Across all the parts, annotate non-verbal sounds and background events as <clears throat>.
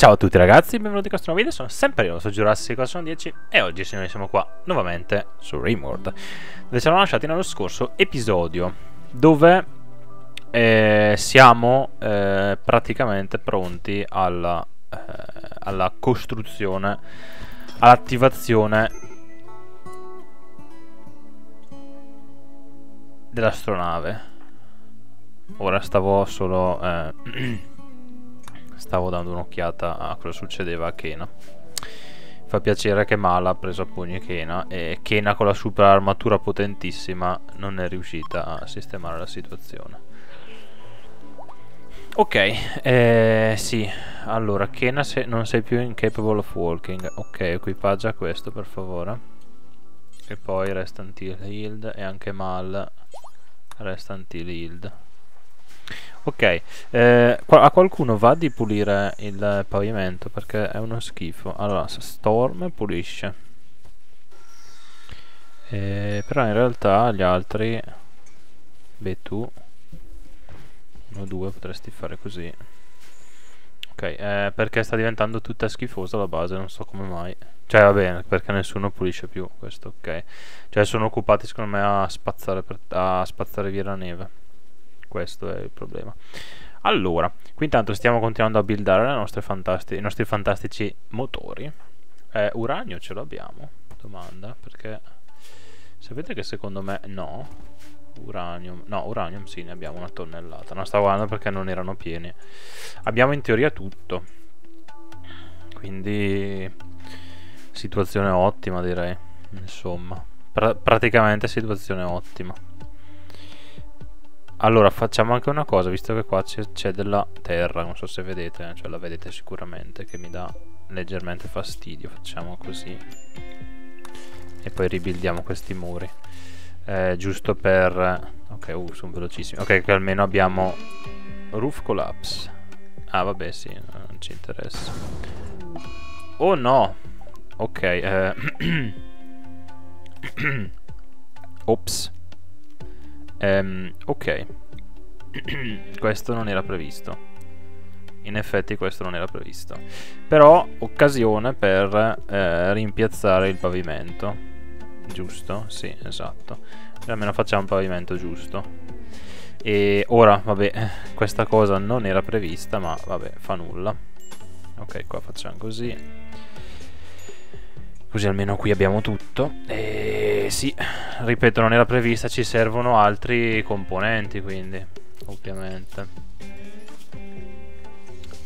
Ciao a tutti ragazzi, benvenuti in questo nuovo video, sono sempre io, sono Jurassic sono 10 e oggi signori siamo qua nuovamente su Rimworld dove siamo lasciati nello scorso episodio dove eh, siamo eh, praticamente pronti alla, eh, alla costruzione, all'attivazione dell'astronave. Ora stavo solo eh, <clears throat> stavo dando un'occhiata a cosa succedeva a Kena. Fa piacere che Mala ha preso a pugni Kena e Kena con la super armatura potentissima non è riuscita a sistemare la situazione. Ok, eh, sì, allora Kena se non sei più incapable of walking. Ok, equipaggia questo per favore. E poi resta until healed e anche Mal resta until healed. Ok, eh, a qualcuno va di pulire il pavimento perché è uno schifo. Allora, Storm pulisce. Eh, però in realtà gli altri... Beh, tu... Uno, due, potresti fare così. Ok, eh, perché sta diventando tutta schifosa la base, non so come mai. Cioè, va bene, perché nessuno pulisce più questo, ok. Cioè, sono occupati secondo me a spazzare, per, a spazzare via la neve questo è il problema. Allora qui intanto stiamo continuando a buildare i nostri fantastici motori. Eh, uranio ce l'abbiamo? Domanda perché sapete che secondo me no. Uranium no uranium sì ne abbiamo una tonnellata. Non stavo guardando perché non erano pieni. Abbiamo in teoria tutto. Quindi situazione ottima direi. Insomma pra praticamente situazione ottima allora facciamo anche una cosa Visto che qua c'è della terra Non so se vedete eh, Cioè la vedete sicuramente Che mi dà leggermente fastidio Facciamo così. E poi ribuildiamo questi muri. Eh, Giusto per Ok uh, sono velocissimi. Ok che almeno abbiamo Roof collapse. Ah vabbè sì Non ci interessa. Oh no! Ok eh. <clears throat> Ops Ehm, ok. <clears throat> questo non era previsto. In effetti questo non era previsto. Però occasione per eh, rimpiazzare il pavimento. Giusto? Sì, esatto. E almeno facciamo un pavimento giusto. E ora, vabbè, <laughs> questa cosa non era prevista, ma vabbè, fa nulla. Ok, qua facciamo così. Così almeno qui abbiamo tutto. E sì, ripeto, non era prevista, ci servono altri componenti, quindi, ovviamente.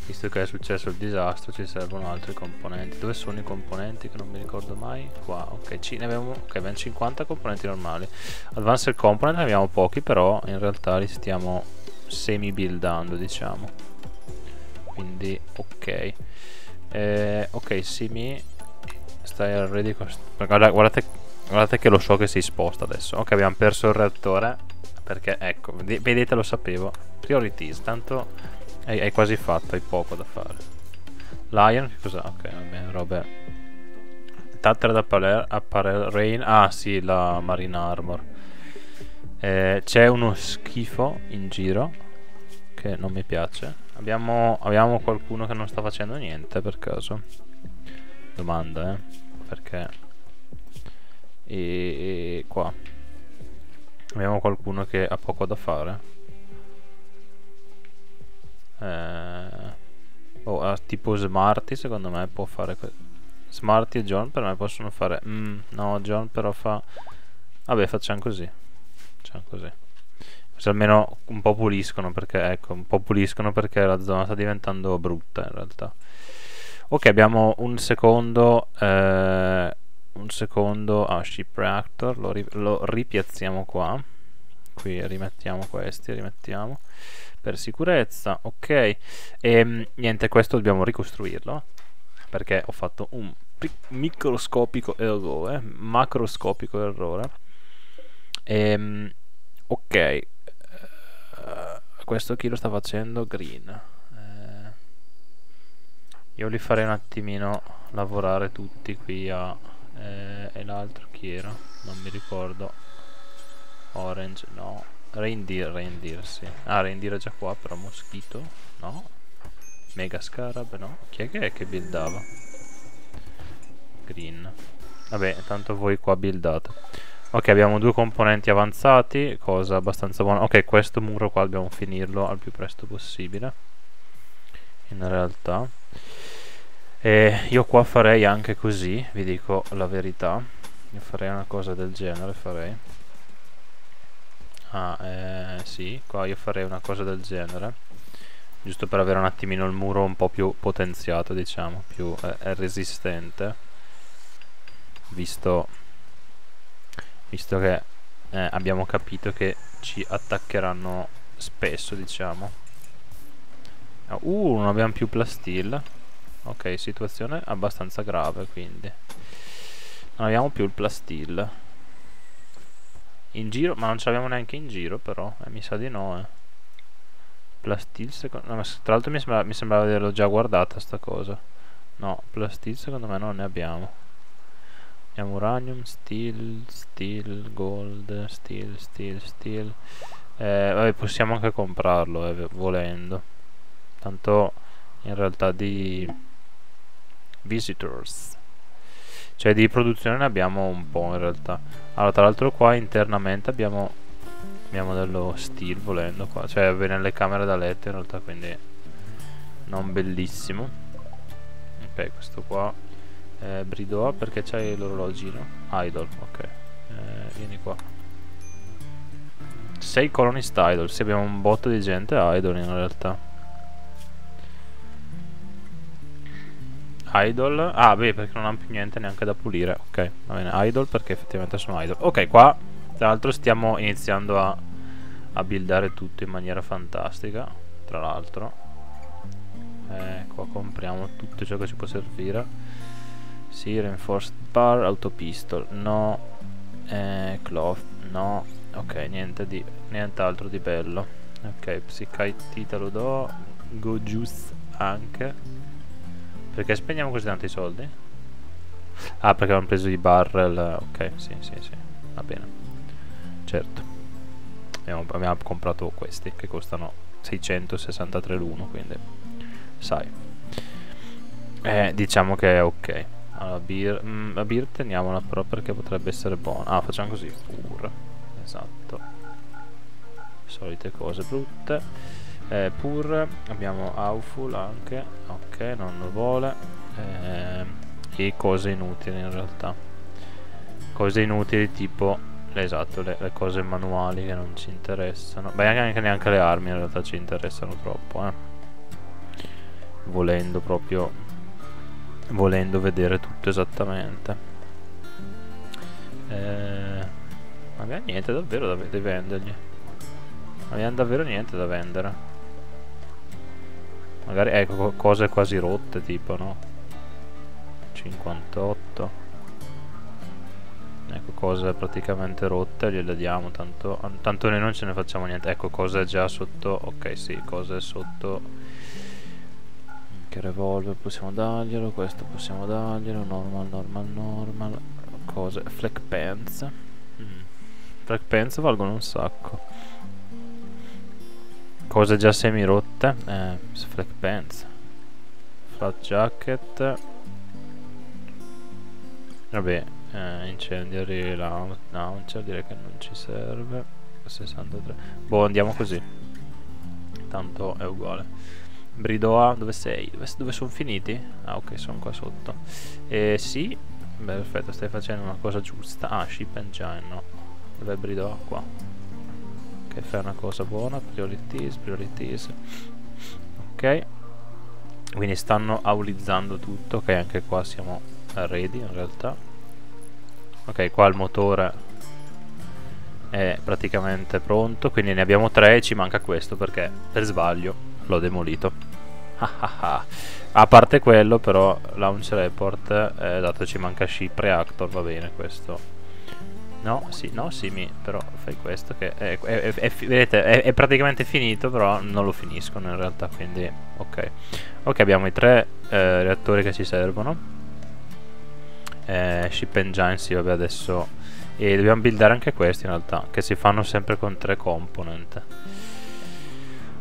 Visto che è successo il disastro, ci servono altri componenti. Dove sono i componenti che non mi ricordo mai? Qua, ok, ci, ne abbiamo, okay, abbiamo 50 componenti normali. Advanced component ne abbiamo pochi, però in realtà li stiamo semi-buildando, diciamo. Quindi, ok. Eh, ok, semi Stai already guardate, guardate, guardate che lo so che si sposta adesso. Ok abbiamo perso il reattore Perché ecco Vedete lo sapevo. Priorities Tanto hai, hai quasi fatto Hai poco da fare. Lion che cos'ha? Ok va bene robe. Tattered apparel, apparel Rain Ah sì la Marine Armor. Eh, C'è uno schifo in giro Che non mi piace. Abbiamo, abbiamo qualcuno che non sta facendo niente per caso domanda eh perché e, e qua. Abbiamo qualcuno che ha poco da fare. Eh, oh, tipo Smarty secondo me può fare Smarty e John per me possono fare mm, no John però fa vabbè facciamo così facciamo così. Se almeno un po' puliscono perché ecco un po' puliscono perché la zona sta diventando brutta in realtà ok abbiamo un secondo eh, un secondo ah, ship reactor lo, ri lo ripiazziamo qua. Qui rimettiamo questi rimettiamo. Per sicurezza ok. E ehm, niente questo dobbiamo ricostruirlo perché ho fatto un microscopico errore macroscopico errore. E, ehm, ok. Uh, questo chi lo sta facendo green io li farei un attimino lavorare tutti qui a... Eh, e l'altro chi era? Non mi ricordo. Orange, no. Reindeer, reindeer, sì. Ah, reindeer è già qua, però moschito, no. Mega Scarab, no? Chi è che è che buildava? Green. Vabbè, tanto voi qua buildate. Ok, abbiamo due componenti avanzati, cosa abbastanza buona. Ok, questo muro qua dobbiamo finirlo al più presto possibile. In realtà. E io qua farei anche così, vi dico la verità. Io farei una cosa del genere, farei. Ah, eh, sì, qua io farei una cosa del genere. Giusto per avere un attimino il muro un po' più potenziato, diciamo, più eh, resistente. Visto visto che eh, abbiamo capito che ci attaccheranno spesso diciamo uh non abbiamo più plastil ok situazione abbastanza grave quindi non abbiamo più il plastil in giro ma non ce l'abbiamo neanche in giro però eh, mi sa di no eh. plastil secondo no, tra l'altro mi, sembra, mi sembrava di averlo già guardata sta cosa no plastil secondo me non ne abbiamo Abbiamo uranium, steel, steel, gold, steel, steel, steel. Eh, vabbè, possiamo anche comprarlo, eh, volendo. Tanto in realtà di visitors. Cioè di produzione ne abbiamo un po' in realtà. Allora, tra l'altro qua internamente abbiamo, abbiamo dello steel volendo qua. Cioè nelle camere da letto in realtà, quindi non bellissimo. Ok, questo qua eh, Bridoa perché c'hai l'orologino Idol, ok eh, Vieni qua 6 colonist idol Sì abbiamo un botto di gente idol in realtà Idol. Ah beh perché non hanno più niente neanche da pulire. Ok va bene. Idol perché effettivamente sono idol. Ok qua tra l'altro stiamo iniziando a A buildare tutto in maniera fantastica Tra l'altro. Eh, Qua compriamo tutto ciò che ci può servire. Sì, reinforced bar, autopistol, no, eh, cloth, no, ok, niente di, nient'altro di bello. Ok, Psychite lo do, Go Juice anche. Perché spendiamo così tanti soldi? Ah, perché abbiamo preso i barrel, ok, sì, sì, sì, va bene. Certo. Abbiamo, abbiamo comprato questi che costano 663 l'uno, quindi sai. Eh, diciamo che è ok. Allora, beer, mm, la beer teniamola però perché potrebbe essere buona. Ah, facciamo così. Pur. Esatto. Solite cose brutte. Eh, pur. Abbiamo Awful anche. Ok, non lo vuole. Eh, e cose inutili in realtà. Cose inutili tipo... Esatto, le, le, cose manuali che non ci interessano. Beh, anche neanche le armi in realtà ci interessano troppo, eh. Volendo proprio volendo vedere tutto esattamente eh, abbiamo niente davvero da, da vendergli abbiamo davvero niente da vendere magari ecco cose quasi rotte tipo no? 58 ecco cose praticamente rotte gliele diamo tanto, tanto noi non ce ne facciamo niente. Ecco cose già sotto ok sì cose sotto. Anche revolver possiamo darglielo questo possiamo darglielo normal normal normal. Cose fleck pants. Mm. fleck pants valgono un sacco cose già semi rotte eh, fleck pants flat jacket vabbè eh, incendiary launcher direi che non ci serve 63 boh andiamo così tanto è uguale Bridoa, dove sei? Dove, dove sono finiti? Ah ok, sono qua sotto. Eh sì, perfetto, stai facendo una cosa giusta. Ah, Ship Engine, no. Dov'è Bridoa? Qua. Ok, fai una cosa buona. Priorities, priorities. Ok. Quindi stanno aulizzando tutto. Ok, anche qua siamo ready in realtà. Ok, qua il motore è praticamente pronto. Quindi ne abbiamo tre e ci manca questo perché per sbaglio l'ho demolito <laughs> a parte quello però launch report eh, dato ci manca ship reactor va bene questo no sì no sì mi però fai questo che è, è, è, vedete è, praticamente finito però non lo finiscono in realtà quindi ok ok abbiamo i tre eh, reattori che ci servono eh, ship engine sì vabbè adesso e dobbiamo buildare anche questi in realtà che si fanno sempre con tre component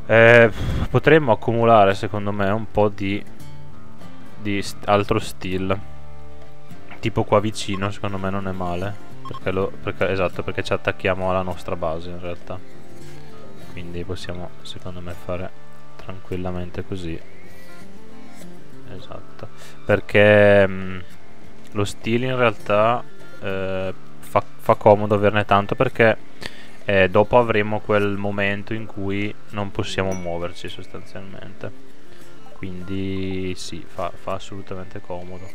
Eh, potremmo accumulare secondo me un po' di, di st altro steel. Tipo qua vicino secondo me non è male. Perché lo, perché, esatto, perché ci attacchiamo alla nostra base in realtà. Quindi possiamo secondo me fare tranquillamente così. Esatto. Perché mh, mm, lo steel in realtà eh, fa, fa comodo averne tanto perché eh, dopo avremo quel momento in cui non possiamo muoverci sostanzialmente quindi sì fa, fa assolutamente comodo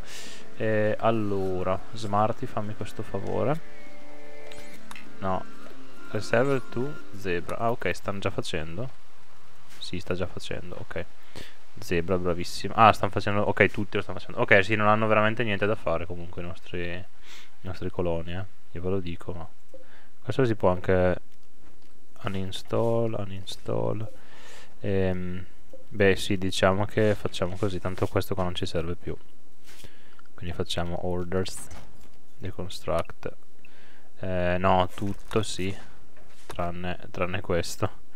eh, allora Smarty fammi questo favore. No reserve to zebra. Ah ok stanno già facendo. Sì sta già facendo ok. Zebra bravissimo ah stanno facendo ok tutti lo stanno facendo. Ok sì non hanno veramente niente da fare comunque i nostri, i nostri coloni eh. io ve lo dico ma questo si può anche uninstall uninstall. Ehm, beh sì diciamo che facciamo così tanto questo qua non ci serve più quindi facciamo orders deconstruct eh, no tutto sì tranne, tranne questo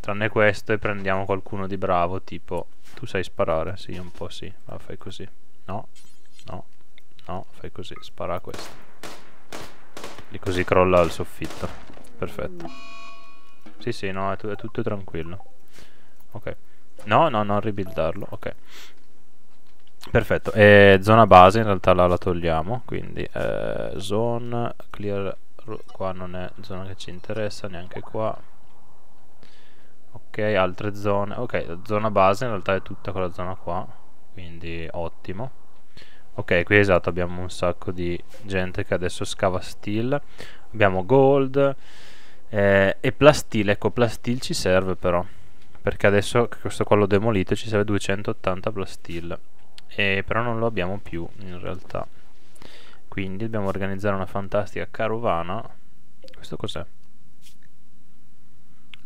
tranne questo e prendiamo qualcuno di bravo tipo tu sai sparare sì un po' sì ma fai così no no no fai così spara questo e così crolla il soffitto. Perfetto. Sì, sì, no, è, è tutto tranquillo. Ok. No, no, non ribuildarlo. Ok. Perfetto. E zona base in realtà la, la togliamo. Quindi eh, zone clear. Qua non è zona che ci interessa, neanche qua. Ok, altre zone. Ok, zona base in realtà è tutta quella zona qua. Quindi ottimo. Ok, qui esatto, abbiamo un sacco di gente che adesso scava steel. Abbiamo gold eh, e plastil. Ecco, plastil ci serve però. Perché adesso questo qua l'ho demolito ci serve 280 plastil. E però non lo abbiamo più in realtà. Quindi dobbiamo organizzare una fantastica carovana. Questo cos'è?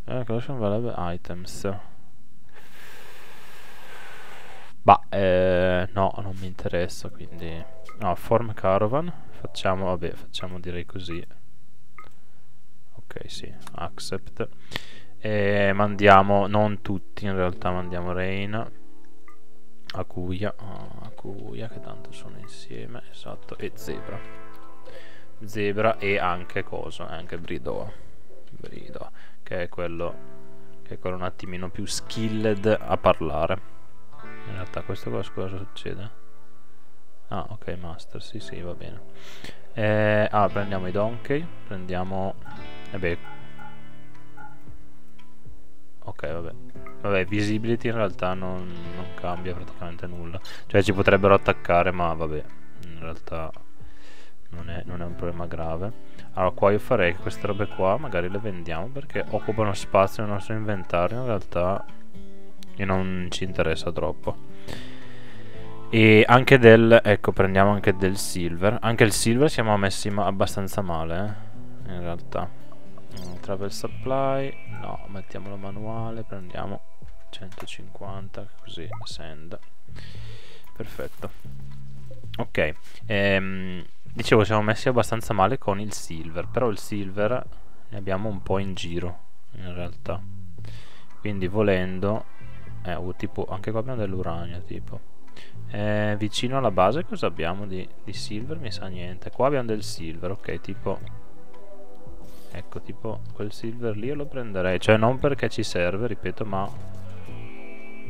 Eh, collection valuable items. Bah, eh, no, non mi interessa, quindi... No, form caravan, facciamo, vabbè, facciamo direi così. Ok, sì, accept. E mandiamo, non tutti in realtà, mandiamo Rain. Akuya, oh, Akuya, che tanto sono insieme, esatto, e Zebra. Zebra e anche cosa, anche Bridoa. Bridoa, che è quello, che è quello un attimino più skilled a parlare in realtà questo cosa, cosa succede? Ah, ok, master, sì, sì, va bene. Eh, ah, prendiamo i donkey, prendiamo... E eh beh... Ok, vabbè. Vabbè, visibility in realtà non, non cambia praticamente nulla. Cioè ci potrebbero attaccare, ma vabbè, in realtà non è, non è un problema grave. Allora, qua io farei queste robe qua magari le vendiamo perché occupano spazio nel nostro inventario, in realtà e non ci interessa troppo e anche del ecco prendiamo anche del silver anche il silver siamo messi ma abbastanza male eh, in realtà travel supply no mettiamolo manuale prendiamo 150 così send perfetto ok ehm, dicevo siamo messi abbastanza male con il silver però il silver ne abbiamo un po' in giro in realtà quindi volendo eh, tipo, anche qua abbiamo dell'uranio, tipo. Eh, vicino alla base cosa abbiamo di, di silver? Mi sa niente. Qua abbiamo del silver, ok, tipo... Ecco, tipo, quel silver lì lo prenderei. Cioè, non perché ci serve, ripeto, ma...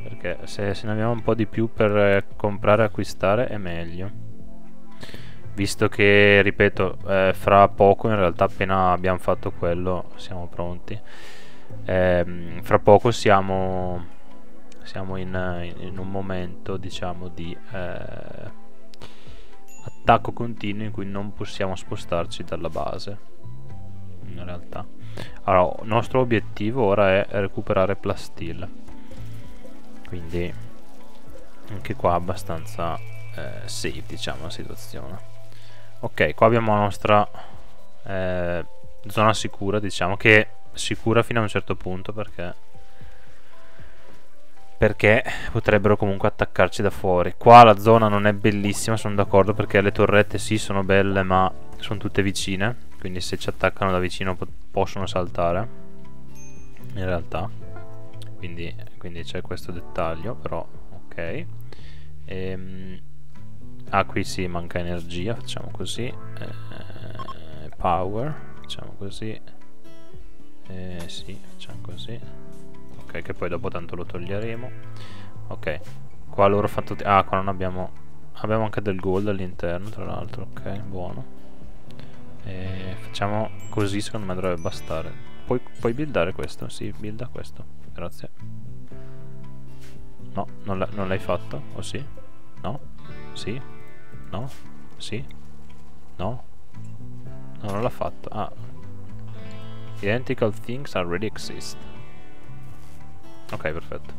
Perché se, se ne abbiamo un po' di più per eh, comprare e acquistare è meglio. Visto che, ripeto, eh, fra poco, in realtà appena abbiamo fatto quello, siamo pronti. Eh, fra poco siamo siamo in, in un momento diciamo di eh, attacco continuo in cui non possiamo spostarci dalla base in realtà. Allora il nostro obiettivo ora è recuperare plastil. Quindi anche qua abbastanza eh, safe diciamo la situazione. Ok qua abbiamo la nostra eh, zona sicura diciamo che sicura fino a un certo punto perché perché potrebbero comunque attaccarci da fuori. Qua la zona non è bellissima, sono d'accordo, perché le torrette sì sono belle, ma sono tutte vicine, quindi se ci attaccano da vicino possono saltare, in realtà. quindi, quindi c'è questo dettaglio però ok. Ehm, ah qui si manca energia facciamo così. Eh, power facciamo così. Eh, sì facciamo così. Ok che poi dopo tanto lo toglieremo. Ok qua loro fanno ah qua non abbiamo abbiamo anche del gold all'interno tra l'altro ok buono e facciamo così secondo me dovrebbe bastare puoi, puoi buildare questo? sì builda questo grazie no non l'hai fatto? o sì? no? sì? no? sì? no? no non l'ha fatto ah identical things already exist ok perfetto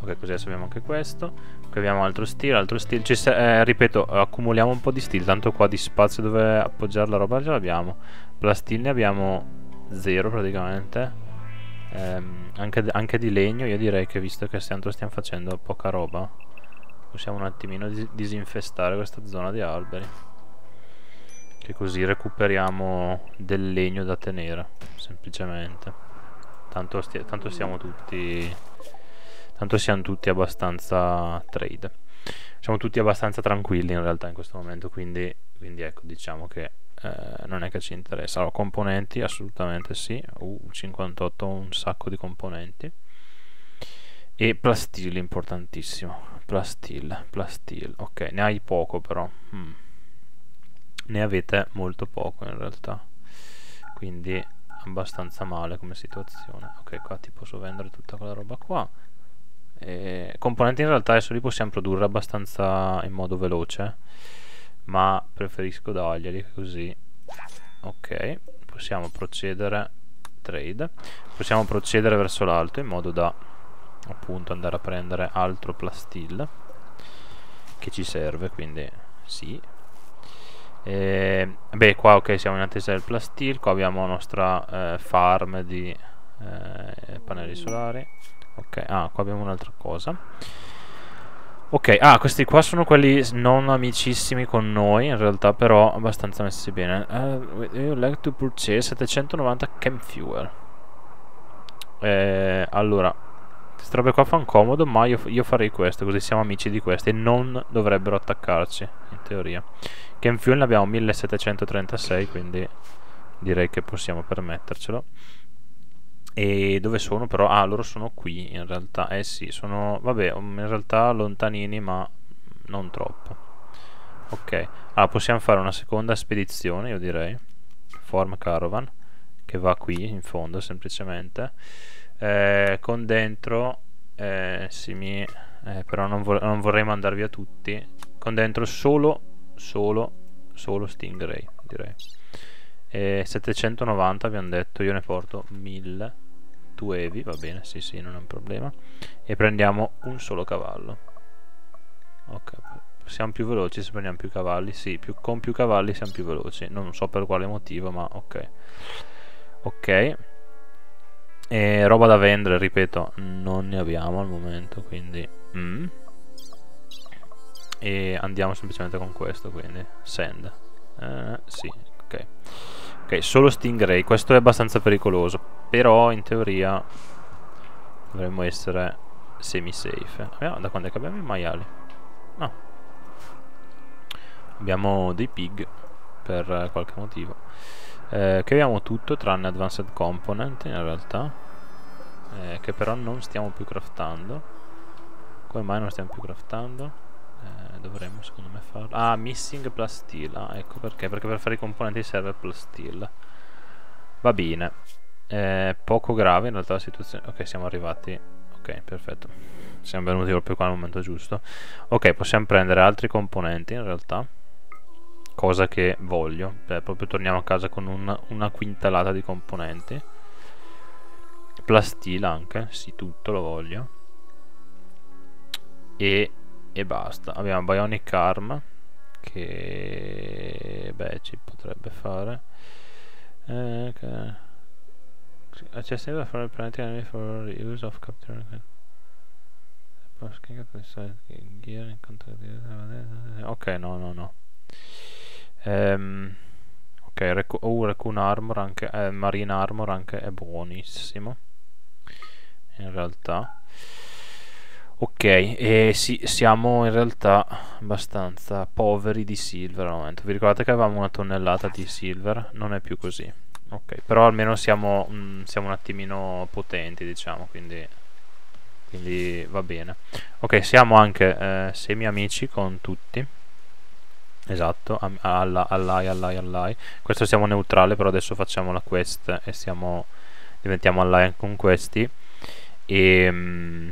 ok così adesso abbiamo anche questo abbiamo altro stile altro stile. Eh, ripeto accumuliamo un po' di stile tanto qua di spazio dove appoggiare la roba già l'abbiamo. Plastil ne abbiamo zero praticamente. Ehm, anche, anche, di legno io direi che visto che tanto stiamo facendo poca roba possiamo un attimino dis disinfestare questa zona di alberi. Che così recuperiamo del legno da tenere semplicemente. Tanto, tanto siamo tutti Tanto siamo tutti abbastanza trade. Siamo tutti abbastanza tranquilli in realtà in questo momento, quindi, quindi ecco, diciamo che eh, non è che ci interessa. Allora, componenti assolutamente sì. U58 un sacco di componenti. E plastil importantissimo. Plastil, plastil. Ok, ne hai poco però. Hmm. Ne avete molto poco in realtà. Quindi abbastanza male come situazione. Ok, qua ti posso vendere tutta quella roba qua eh, componenti in realtà adesso li possiamo produrre abbastanza in modo veloce ma preferisco darglieli così. Ok possiamo procedere trade. Possiamo procedere verso l'alto in modo da appunto andare a prendere altro plastil che ci serve quindi sì. E, beh qua ok siamo in attesa del plastil qua abbiamo la nostra eh, farm di eh, pannelli solari Ok, ah, qua abbiamo un'altra cosa. Ok, ah, questi qua sono quelli non amicissimi con noi, in realtà, però abbastanza messi bene. Uh, you like to purchase 790 camp fuel. Eh, allora, queste robe qua fanno comodo, ma io, io, farei questo, così siamo amici di questi e non dovrebbero attaccarci, in teoria. Camp fuel ne abbiamo 1736, quindi direi che possiamo permettercelo. E dove sono però? Ah, loro sono qui in realtà. Eh sì, sono, vabbè, um, in realtà lontanini ma non troppo. Ok, allora possiamo fare una seconda spedizione, io direi. Form Caravan, che va qui in fondo semplicemente. Eh, con dentro, eh, sì, mi, eh, però non, vor non vorrei mandar via tutti. Con dentro solo, solo, solo Stingray, direi. E 790 abbiamo detto, io ne porto 1000 tu Evi, va bene, sì sì, non è un problema. E prendiamo un solo cavallo. Ok, siamo più veloci se prendiamo più cavalli, sì, più, con più cavalli siamo più veloci. Non so per quale motivo, ma ok. Ok. E roba da vendere, ripeto, non ne abbiamo al momento, quindi... Mm. E andiamo semplicemente con questo, quindi send. Eh, sì, ok. Ok, solo Stingray, questo è abbastanza pericoloso, però in teoria dovremmo essere semi-safe. da quando è che abbiamo i maiali? No. Abbiamo dei pig, per qualche motivo. Eh, che abbiamo tutto tranne Advanced Component in realtà, eh, che però non stiamo più craftando. Come mai non stiamo più craftando? Eh, dovremmo secondo me farlo. Ah missing plus steel. Ah, ecco perché. Perché per fare i componenti serve plus steel. Va bene. Eh, poco grave in realtà la situazione. Ok siamo arrivati. Ok perfetto. Siamo venuti proprio qua al momento giusto. Ok possiamo prendere altri componenti in realtà. Cosa che voglio. Beh, proprio torniamo a casa con una, una quintalata di componenti. Plastil anche sì tutto lo voglio. E e basta. Abbiamo Bionic Arm che beh ci potrebbe fare. Eh, okay. accessibile for planetary enemy for use of capturing gear ok no no no. Um, ok Recu uh, Recun Armor anche eh, Marine Armor anche è buonissimo. In realtà Ok, e sì, siamo in realtà abbastanza poveri di silver al momento. Vi ricordate che avevamo una tonnellata di silver? Non è più così. Ok, però almeno siamo, mm, siamo un attimino potenti, diciamo, quindi, quindi va bene. Ok, siamo anche eh, semi amici con tutti. Esatto, alla, allai, allai, allai. Questo siamo neutrale, però adesso facciamo la quest e siamo, diventiamo allai con questi. E... Mm,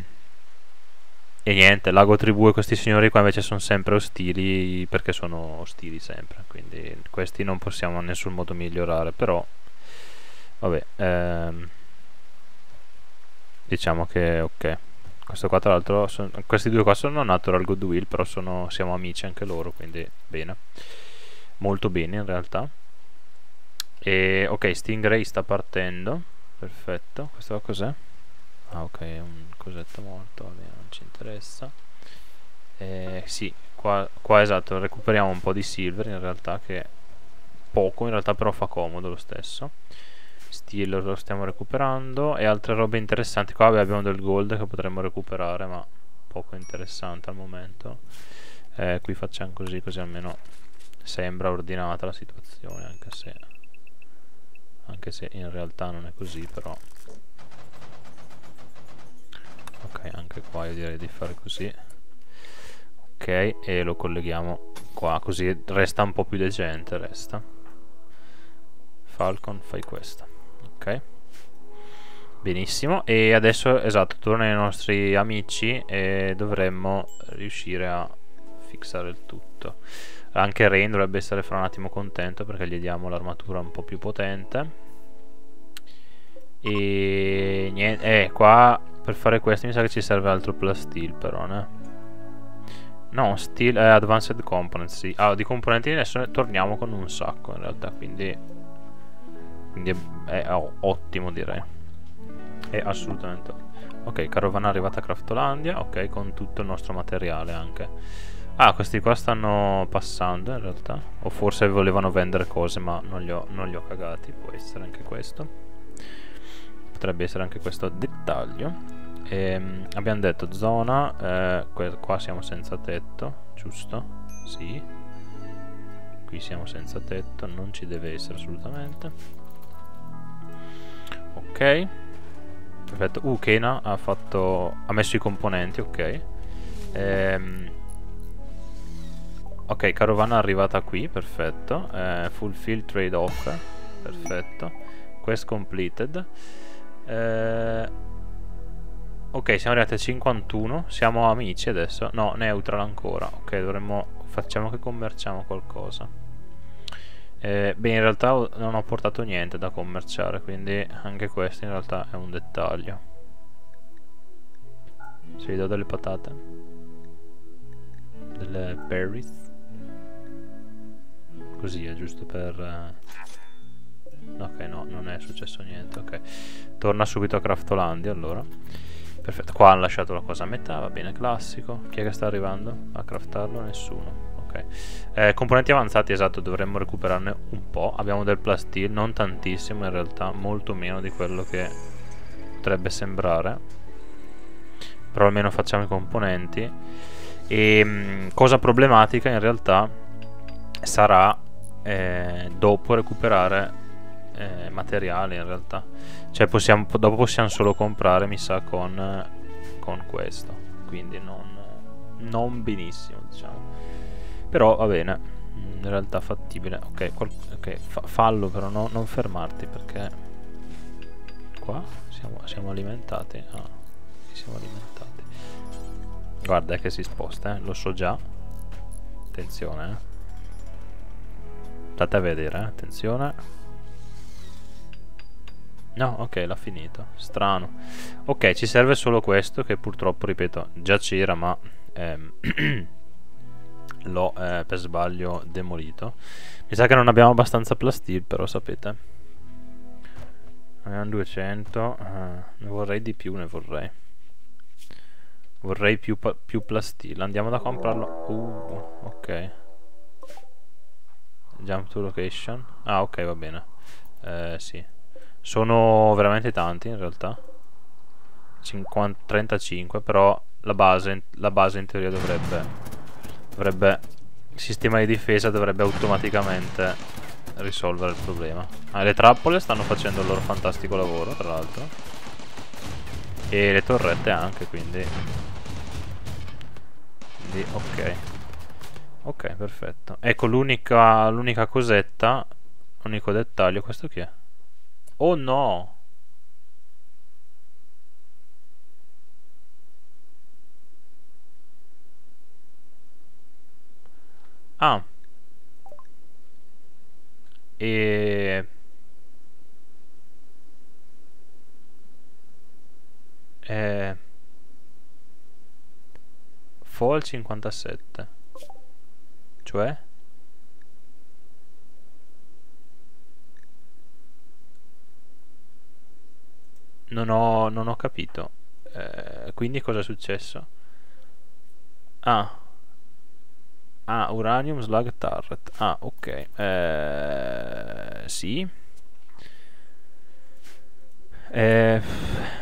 e niente, Lago Tribù e questi signori qua invece sono sempre ostili perché sono ostili sempre, quindi questi non possiamo in nessun modo migliorare, però vabbè, ehm, diciamo che ok. Questo qua tra l'altro, questi due qua sono natural goodwill, però sono, siamo amici anche loro, quindi bene. Molto bene in realtà. E ok, Stingray sta partendo, perfetto. Questo qua cos'è? Ah ok, è un cosetto morto, vabbè, non ci interessa. Eh, sì, qua, qua esatto, recuperiamo un po' di silver in realtà che poco, in realtà però fa comodo lo stesso. Steel lo stiamo recuperando e altre robe interessanti. Qua abbiamo del gold che potremmo recuperare ma poco interessante al momento. Eh, qui facciamo così così almeno sembra ordinata la situazione anche se anche se in realtà non è così però ok anche qua io direi di fare così. Ok e lo colleghiamo qua così resta un po' più decente resta. Falcon fai questo ok. Benissimo. E adesso esatto torna ai nostri amici e dovremmo riuscire a fissare il tutto. Anche Rain dovrebbe essere fra un attimo contento perché gli diamo l'armatura un po' più potente e niente eh qua per fare questo mi sa che ci serve altro plus steel però, ne? No, steel eh, advanced components, sì. Ah, di componenti adesso torniamo con un sacco in realtà, quindi... Quindi è, è ottimo direi. È assolutamente Ok, carovana è arrivata a Craftolandia, ok, con tutto il nostro materiale anche. Ah, questi qua stanno passando in realtà. O forse volevano vendere cose ma non li ho, non li ho cagati, può essere anche questo potrebbe essere anche questo dettaglio. E, ehm, abbiamo detto zona eh, qua siamo senza tetto giusto? sì. Qui siamo senza tetto non ci deve essere assolutamente. Ok. Perfetto. Uh Kena ha fatto ha messo i componenti ok. Ehm, ok carovana è arrivata qui perfetto. Eh, fulfill trade offer perfetto. Quest completed eh, ok, siamo arrivati a 51. Siamo amici adesso. No, neutral ancora. Ok, dovremmo... Facciamo che commerciamo qualcosa. Eh, beh, in realtà non ho portato niente da commerciare, quindi anche questo in realtà è un dettaglio. Se vi do delle patate. Delle berries. Così è giusto per... Eh Ok, no, non è successo niente, ok. Torna subito a Craftolandia allora. Perfetto, qua hanno lasciato la cosa a metà, va bene, classico. Chi è che sta arrivando a craftarlo? Nessuno. Ok. Eh, componenti avanzati, esatto, dovremmo recuperarne un po'. Abbiamo del plastil, non tantissimo in realtà, molto meno di quello che potrebbe sembrare. Però almeno facciamo i componenti. E mh, mm, cosa problematica in realtà sarà eh, dopo recuperare eh, materiale in realtà. Cioè possiamo, dopo possiamo solo comprare mi sa con, con questo. Quindi non, non benissimo diciamo. Però va bene. In realtà fattibile. Ok, okay fa fallo però no, non fermarti perché qua siamo, siamo alimentati. Ah, siamo alimentati. Guarda che si sposta eh, lo so già. Attenzione eh. state a vedere eh. attenzione No, ok, l'ha finito. Strano. Ok, ci serve solo questo che purtroppo, ripeto, già c'era ma ehm, <clears throat> l'ho eh, per sbaglio demolito. Mi sa che non abbiamo abbastanza plastil però, sapete. Abbiamo 200. Uh, eh, ne vorrei di più, ne vorrei. Vorrei più, più plastil. Andiamo da comprarlo. Uh, ok. Jump to location. Ah, ok, va bene. Eh, sì. Sono veramente tanti in realtà. 50, 35 però la base, la base in teoria dovrebbe dovrebbe il sistema di difesa dovrebbe automaticamente risolvere il problema. Ah, le trappole stanno facendo il loro fantastico lavoro tra l'altro. E le torrette anche quindi. Quindi ok. Ok perfetto. Ecco l'unica cosetta l'unico dettaglio questo chi è oh no Ah. E... Eh... Fall 57. Cioè? Non ho, non ho capito. Eh, quindi cosa è successo? Ah. Ah, Uranium Slug Turret. Ah, ok. Eh, sì. Eh,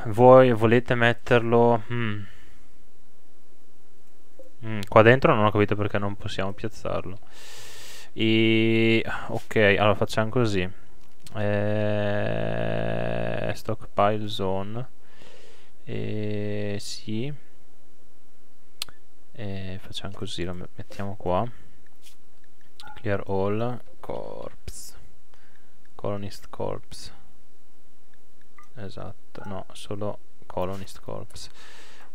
voi volete metterlo... Hmm. Mm, qua dentro non ho capito perché non possiamo piazzarlo. E... Ok, allora facciamo così. Eh, stockpile zone. E... Sì. E facciamo così lo mettiamo qua. Clear all corpse colonist corpse esatto. No solo colonist corpse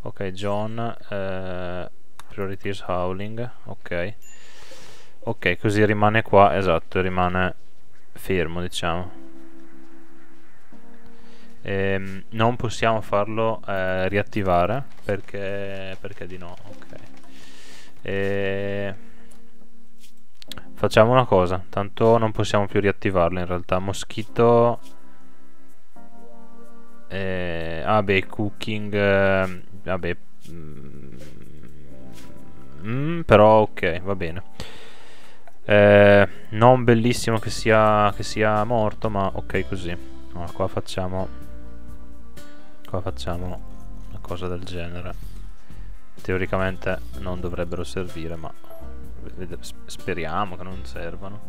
ok John eh, priorities howling. Ok. Ok così rimane qua. Esatto rimane fermo diciamo ehm, non possiamo farlo eh, riattivare perché, perché di no ok e... Facciamo una cosa, tanto non possiamo più riattivarlo in realtà. Moschito... Eh, ah beh, cooking... Eh, vabbè... Mm, mm, però ok, va bene. Eh, non bellissimo che sia, che sia morto, ma ok così. No, qua facciamo... Qua facciamo una cosa del genere. Teoricamente non dovrebbero servire ma speriamo che non servano.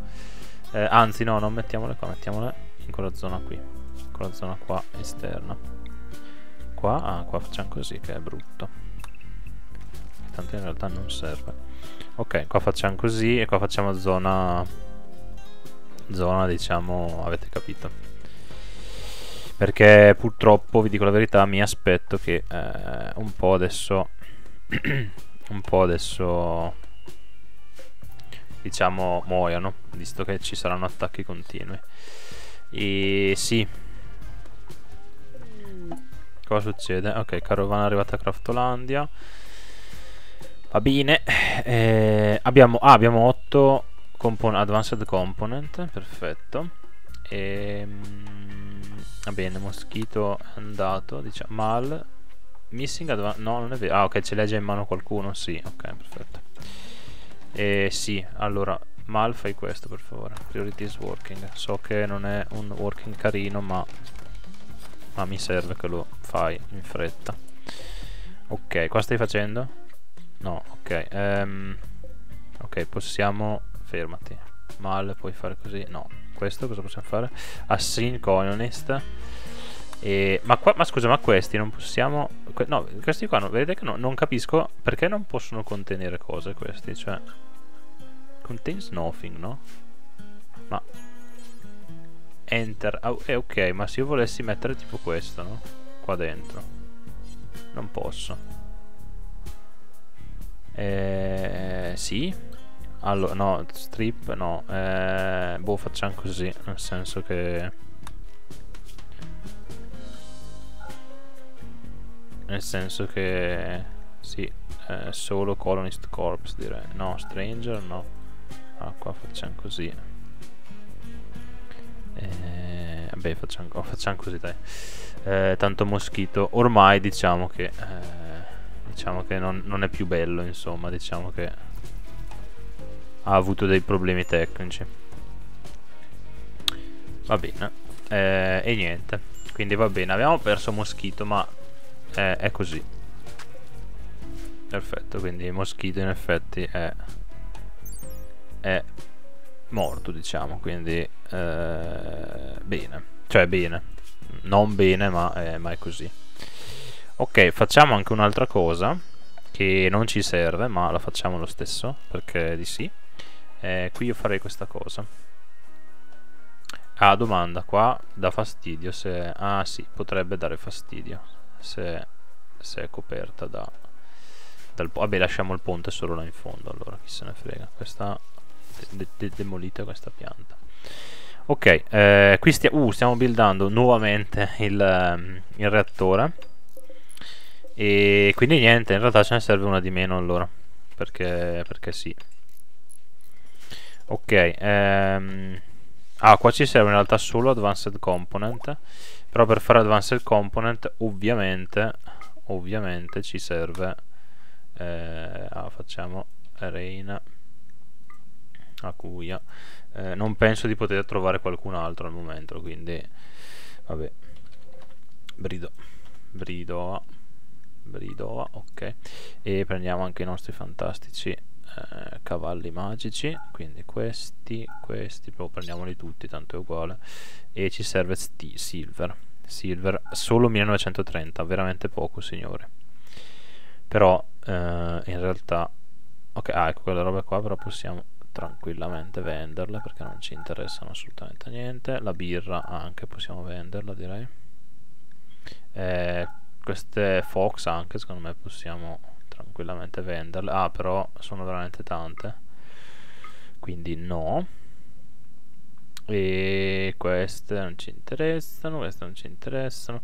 Eh, anzi no non mettiamole qua mettiamole in quella zona qui in quella zona qua esterna. Qua ah qua facciamo così che è brutto. Tanto in realtà non serve ok qua facciamo così e qua facciamo zona zona diciamo avete capito. Perché purtroppo vi dico la verità mi aspetto che eh, un po' adesso <clears throat> un po' adesso diciamo muoiono visto che ci saranno attacchi continui. E sì. Cosa succede? ok carovana arrivata a Craftolandia va bene eh, abbiamo, ah, abbiamo 8 compon advanced component perfetto e, mm, va bene moschito è andato diciamo mal Missing advance... No, non è vero. Ah, ok, ce l'ha già in mano qualcuno. Sì, ok, perfetto. E sì, allora, Mal fai questo per favore. Priority is working. So che non è un working carino, ma... Ma mi serve che lo fai in fretta. Ok, qua stai facendo? No, ok. Um, ok, possiamo... Fermati. Mal, puoi fare così? No. Questo cosa possiamo fare? Assign Colonist. E, ma, qua, ma, scusa, ma questi non possiamo... Que no, questi qua, no, vedete che no, non capisco perché non possono contenere cose questi, cioè... Contains nothing, no? Ma... Enter... Oh, eh, ok, ma se io volessi mettere tipo questo, no? Qua dentro. Non posso. Eh... Sì? Allora, no, strip, no. Eh, boh, facciamo così, nel senso che... Nel senso che... Sì, eh, solo Colonist Corps direi. No, Stranger no. Ah, qua facciamo così. Eh, vabbè, facciamo, facciamo così dai. Eh, tanto Moschito, ormai diciamo che... Eh, diciamo che non, non è più bello, insomma, diciamo che ha avuto dei problemi tecnici. Va bene. Eh, e niente. Quindi va bene, abbiamo perso Moschito, ma è, è così perfetto quindi moschito in effetti è è morto diciamo quindi eh, bene cioè bene non bene ma è, ma è così ok facciamo anche un'altra cosa che non ci serve ma la facciamo lo stesso perché di sì. Eh, qui io farei questa cosa. Ah domanda qua dà fastidio se ah sì potrebbe dare fastidio se, se è coperta da dal, vabbè lasciamo il ponte solo là in fondo allora chi se ne frega questa de, de, demolita questa pianta. Ok eh, qui stia, uh, stiamo buildando nuovamente il, il reattore e quindi niente in realtà ce ne serve una di meno allora perché, perché sì. Ok ehm, ah qua ci serve in realtà solo advanced component però per fare advanced component ovviamente ovviamente ci serve eh, ah, facciamo arena Akuya. Eh, non penso di poter trovare qualcun altro al momento quindi vabbè. Brido brido Bridoa, ok. E prendiamo anche i nostri fantastici eh, cavalli magici, quindi questi, questi, però prendiamoli tutti, tanto è uguale. E ci serve silver, silver, solo 1930, veramente poco signore. Però eh, in realtà, ok, ah, ecco quelle robe qua, però possiamo tranquillamente venderle perché non ci interessano assolutamente niente. La birra anche possiamo venderla direi. Eh, queste Fox anche secondo me possiamo tranquillamente venderle. Ah però sono veramente tante. Quindi no. E queste non ci interessano queste non ci interessano.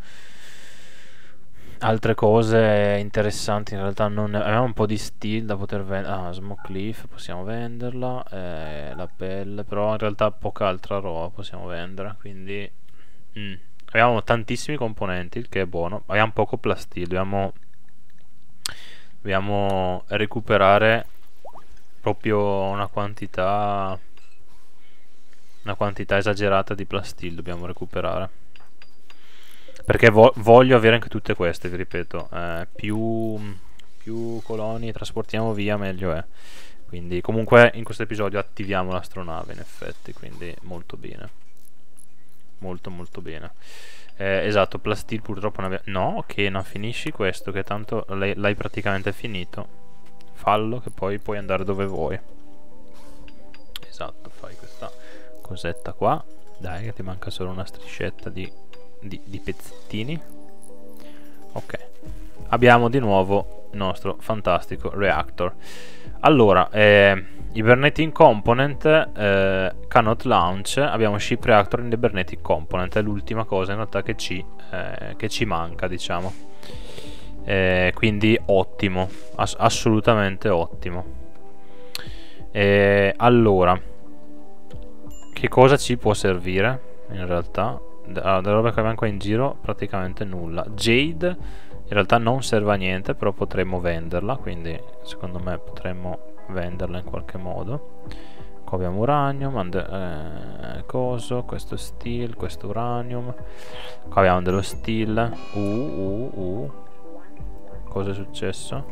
Altre cose interessanti in realtà non abbiamo un po' di steel da poter vendere ah smoke leaf possiamo venderla eh, la pelle però in realtà poca altra roba possiamo vendere quindi mm. Abbiamo tantissimi componenti, il che è buono. Abbiamo poco plastil, dobbiamo, dobbiamo recuperare proprio una quantità una quantità esagerata di plastil dobbiamo recuperare. Perché vo voglio avere anche tutte queste vi ripeto eh, più, più coloni trasportiamo via meglio è. Quindi comunque in questo episodio attiviamo l'astronave in effetti quindi molto bene molto molto bene. Eh, esatto plastil purtroppo non abbiamo no ok no finisci questo che tanto l'hai praticamente finito. Fallo che poi puoi andare dove vuoi. Esatto fai questa cosetta qua. Dai che ti manca solo una striscetta di, di, di pezzettini. Ok. Abbiamo di nuovo il nostro fantastico reactor allora eh, Hibernating Component eh, cannot launch abbiamo ship reactor in Hibernating Component è l'ultima cosa in realtà che ci, eh, che ci manca diciamo. Eh, quindi ottimo ass assolutamente ottimo. Eh, allora che cosa ci può servire in realtà? Allora, della roba che abbiamo qua in giro praticamente nulla. Jade in realtà non serve a niente però potremmo venderla quindi secondo me potremmo venderla in qualche modo. Qua abbiamo uranium eh, coso questo steel questo uranium. Qua abbiamo dello steel. Uh uh uh cosa è successo?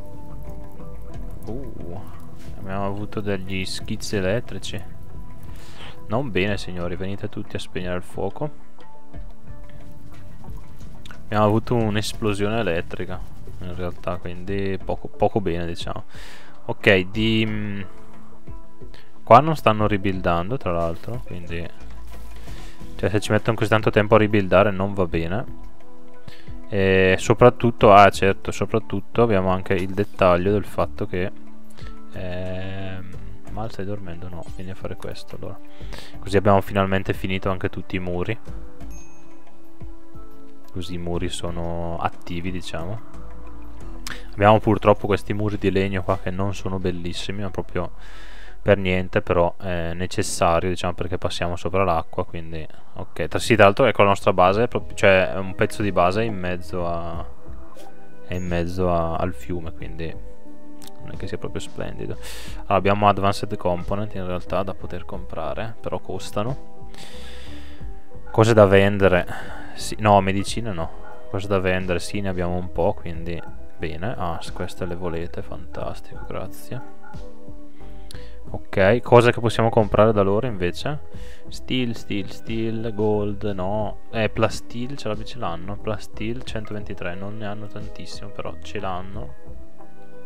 Uh abbiamo avuto degli schizzi elettrici. Non bene signori venite tutti a spegnere il fuoco abbiamo avuto un'esplosione elettrica in realtà quindi poco, poco bene diciamo Ok, di... Mm, qua non stanno rebuildando, tra l'altro, quindi... Cioè, se ci mettono così tanto tempo a rebuildare non va bene. E soprattutto, ah certo, soprattutto abbiamo anche il dettaglio del fatto che... Ehm, Mal stai dormendo? No, vieni a fare questo allora. Così abbiamo finalmente finito anche tutti i muri. Così i muri sono attivi, diciamo. Abbiamo purtroppo questi muri di legno qua che non sono bellissimi, ma proprio per niente, però è necessario, diciamo, perché passiamo sopra l'acqua, quindi ok. Tra, sì, tra l'altro ecco la nostra base, cioè un pezzo di base in mezzo a è in mezzo a, al fiume, quindi non è che sia proprio splendido. Allora, abbiamo advanced component in realtà da poter comprare, però costano. Cose da vendere. Sì, no, medicina no Cosa da vendere? Sì, ne abbiamo un po', quindi bene. Ah, queste le volete, fantastico, grazie. Ok, cosa che possiamo comprare da loro invece? Steel, steel, steel, gold, no. Eh, plastil, ce l'hanno. Plastil 123, non ne hanno tantissimo, però ce l'hanno.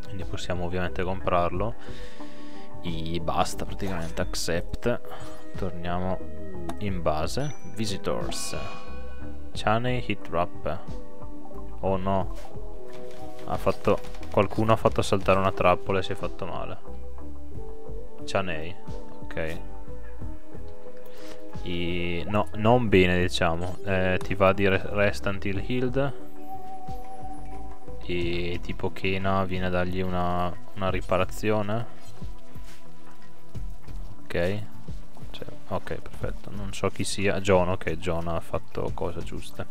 Quindi possiamo ovviamente comprarlo. E basta praticamente, accept. Torniamo in base. Visitors. Chaney hit wrap. Oh no. Ha fatto... Qualcuno ha fatto saltare una trappola e si è fatto male. Chanei. Ok. I... No, non bene diciamo. Eh, ti va dire rest until healed. E tipo Kena viene a dargli una, una riparazione. Ok. Ok, perfetto. Non so chi sia. John, ok, John ha fatto cose giuste.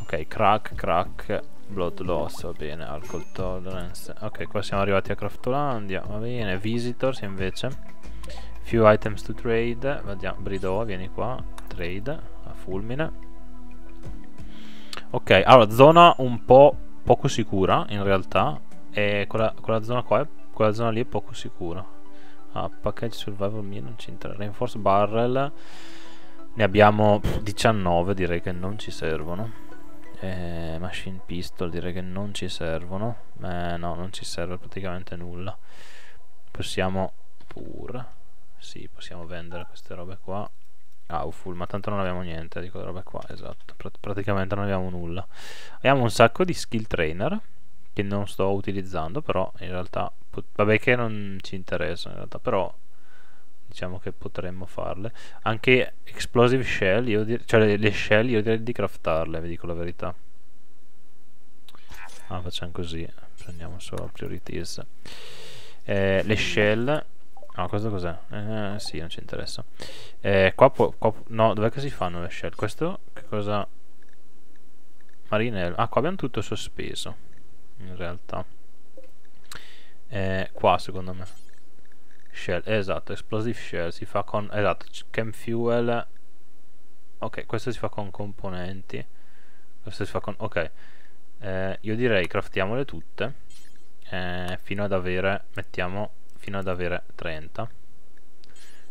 Ok, crack, crack. Blood loss, va bene, alcohol tolerance. Ok, qua siamo arrivati a Craftolandia, va bene. Visitors invece. Few items to trade. Vediamo, Brido, vieni qua. Trade, a fulmine. Ok, allora, zona un po' poco sicura in realtà. E quella, quella zona qua, quella zona lì è poco sicura. Ah, package survival mio non ci interessa. Reinforce barrel. Ne abbiamo 19, direi che non ci servono. Eh, machine pistol direi che non ci servono. Eh, no non ci serve praticamente nulla. Possiamo pur sì possiamo vendere queste robe qua. Ah full ma tanto non abbiamo niente di quelle robe qua esatto. Pr praticamente non abbiamo nulla. Abbiamo un sacco di skill trainer che non sto utilizzando però in realtà vabbè che non ci interessa in realtà però diciamo che potremmo farle anche explosive shell io dir cioè le, shell io direi di craftarle vi dico la verità ah facciamo così prendiamo solo priorities eh, le shell No, questo cos'è? Eh, sì, non ci interessa. Eh, qua, può, qua No, dov'è che si fanno le shell? Questo che cosa... Marinello. Ah, qua abbiamo tutto sospeso. In realtà. Eh, qua, secondo me. Shell esatto explosive shell si fa con esatto chem fuel. Ok questo si fa con componenti. Questo si fa con ok. Eh, io direi craftiamole tutte eh, fino ad avere mettiamo fino ad avere 30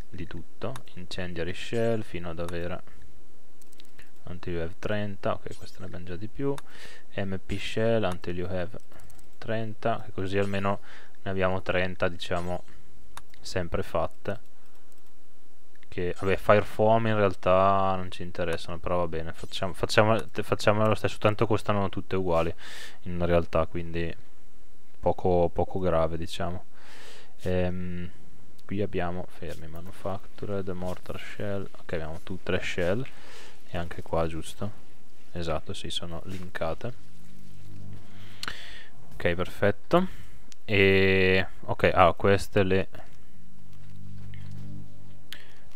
di tutto. Incendiary shell fino ad avere until you have 30 ok questo ne abbiamo già di più. Mp shell until you have 30 così almeno ne abbiamo 30 diciamo sempre fatte. Che vabbè fire foam in realtà non ci interessano però va bene facciamo, facciamo, facciamo lo stesso. Tanto costano tutte uguali in realtà quindi poco, poco grave diciamo. Ehm, qui abbiamo fermi manufactured mortar shell. Ok abbiamo tutte le shell. E anche qua giusto? Esatto si sì, sono linkate. Ok perfetto e ok ah queste le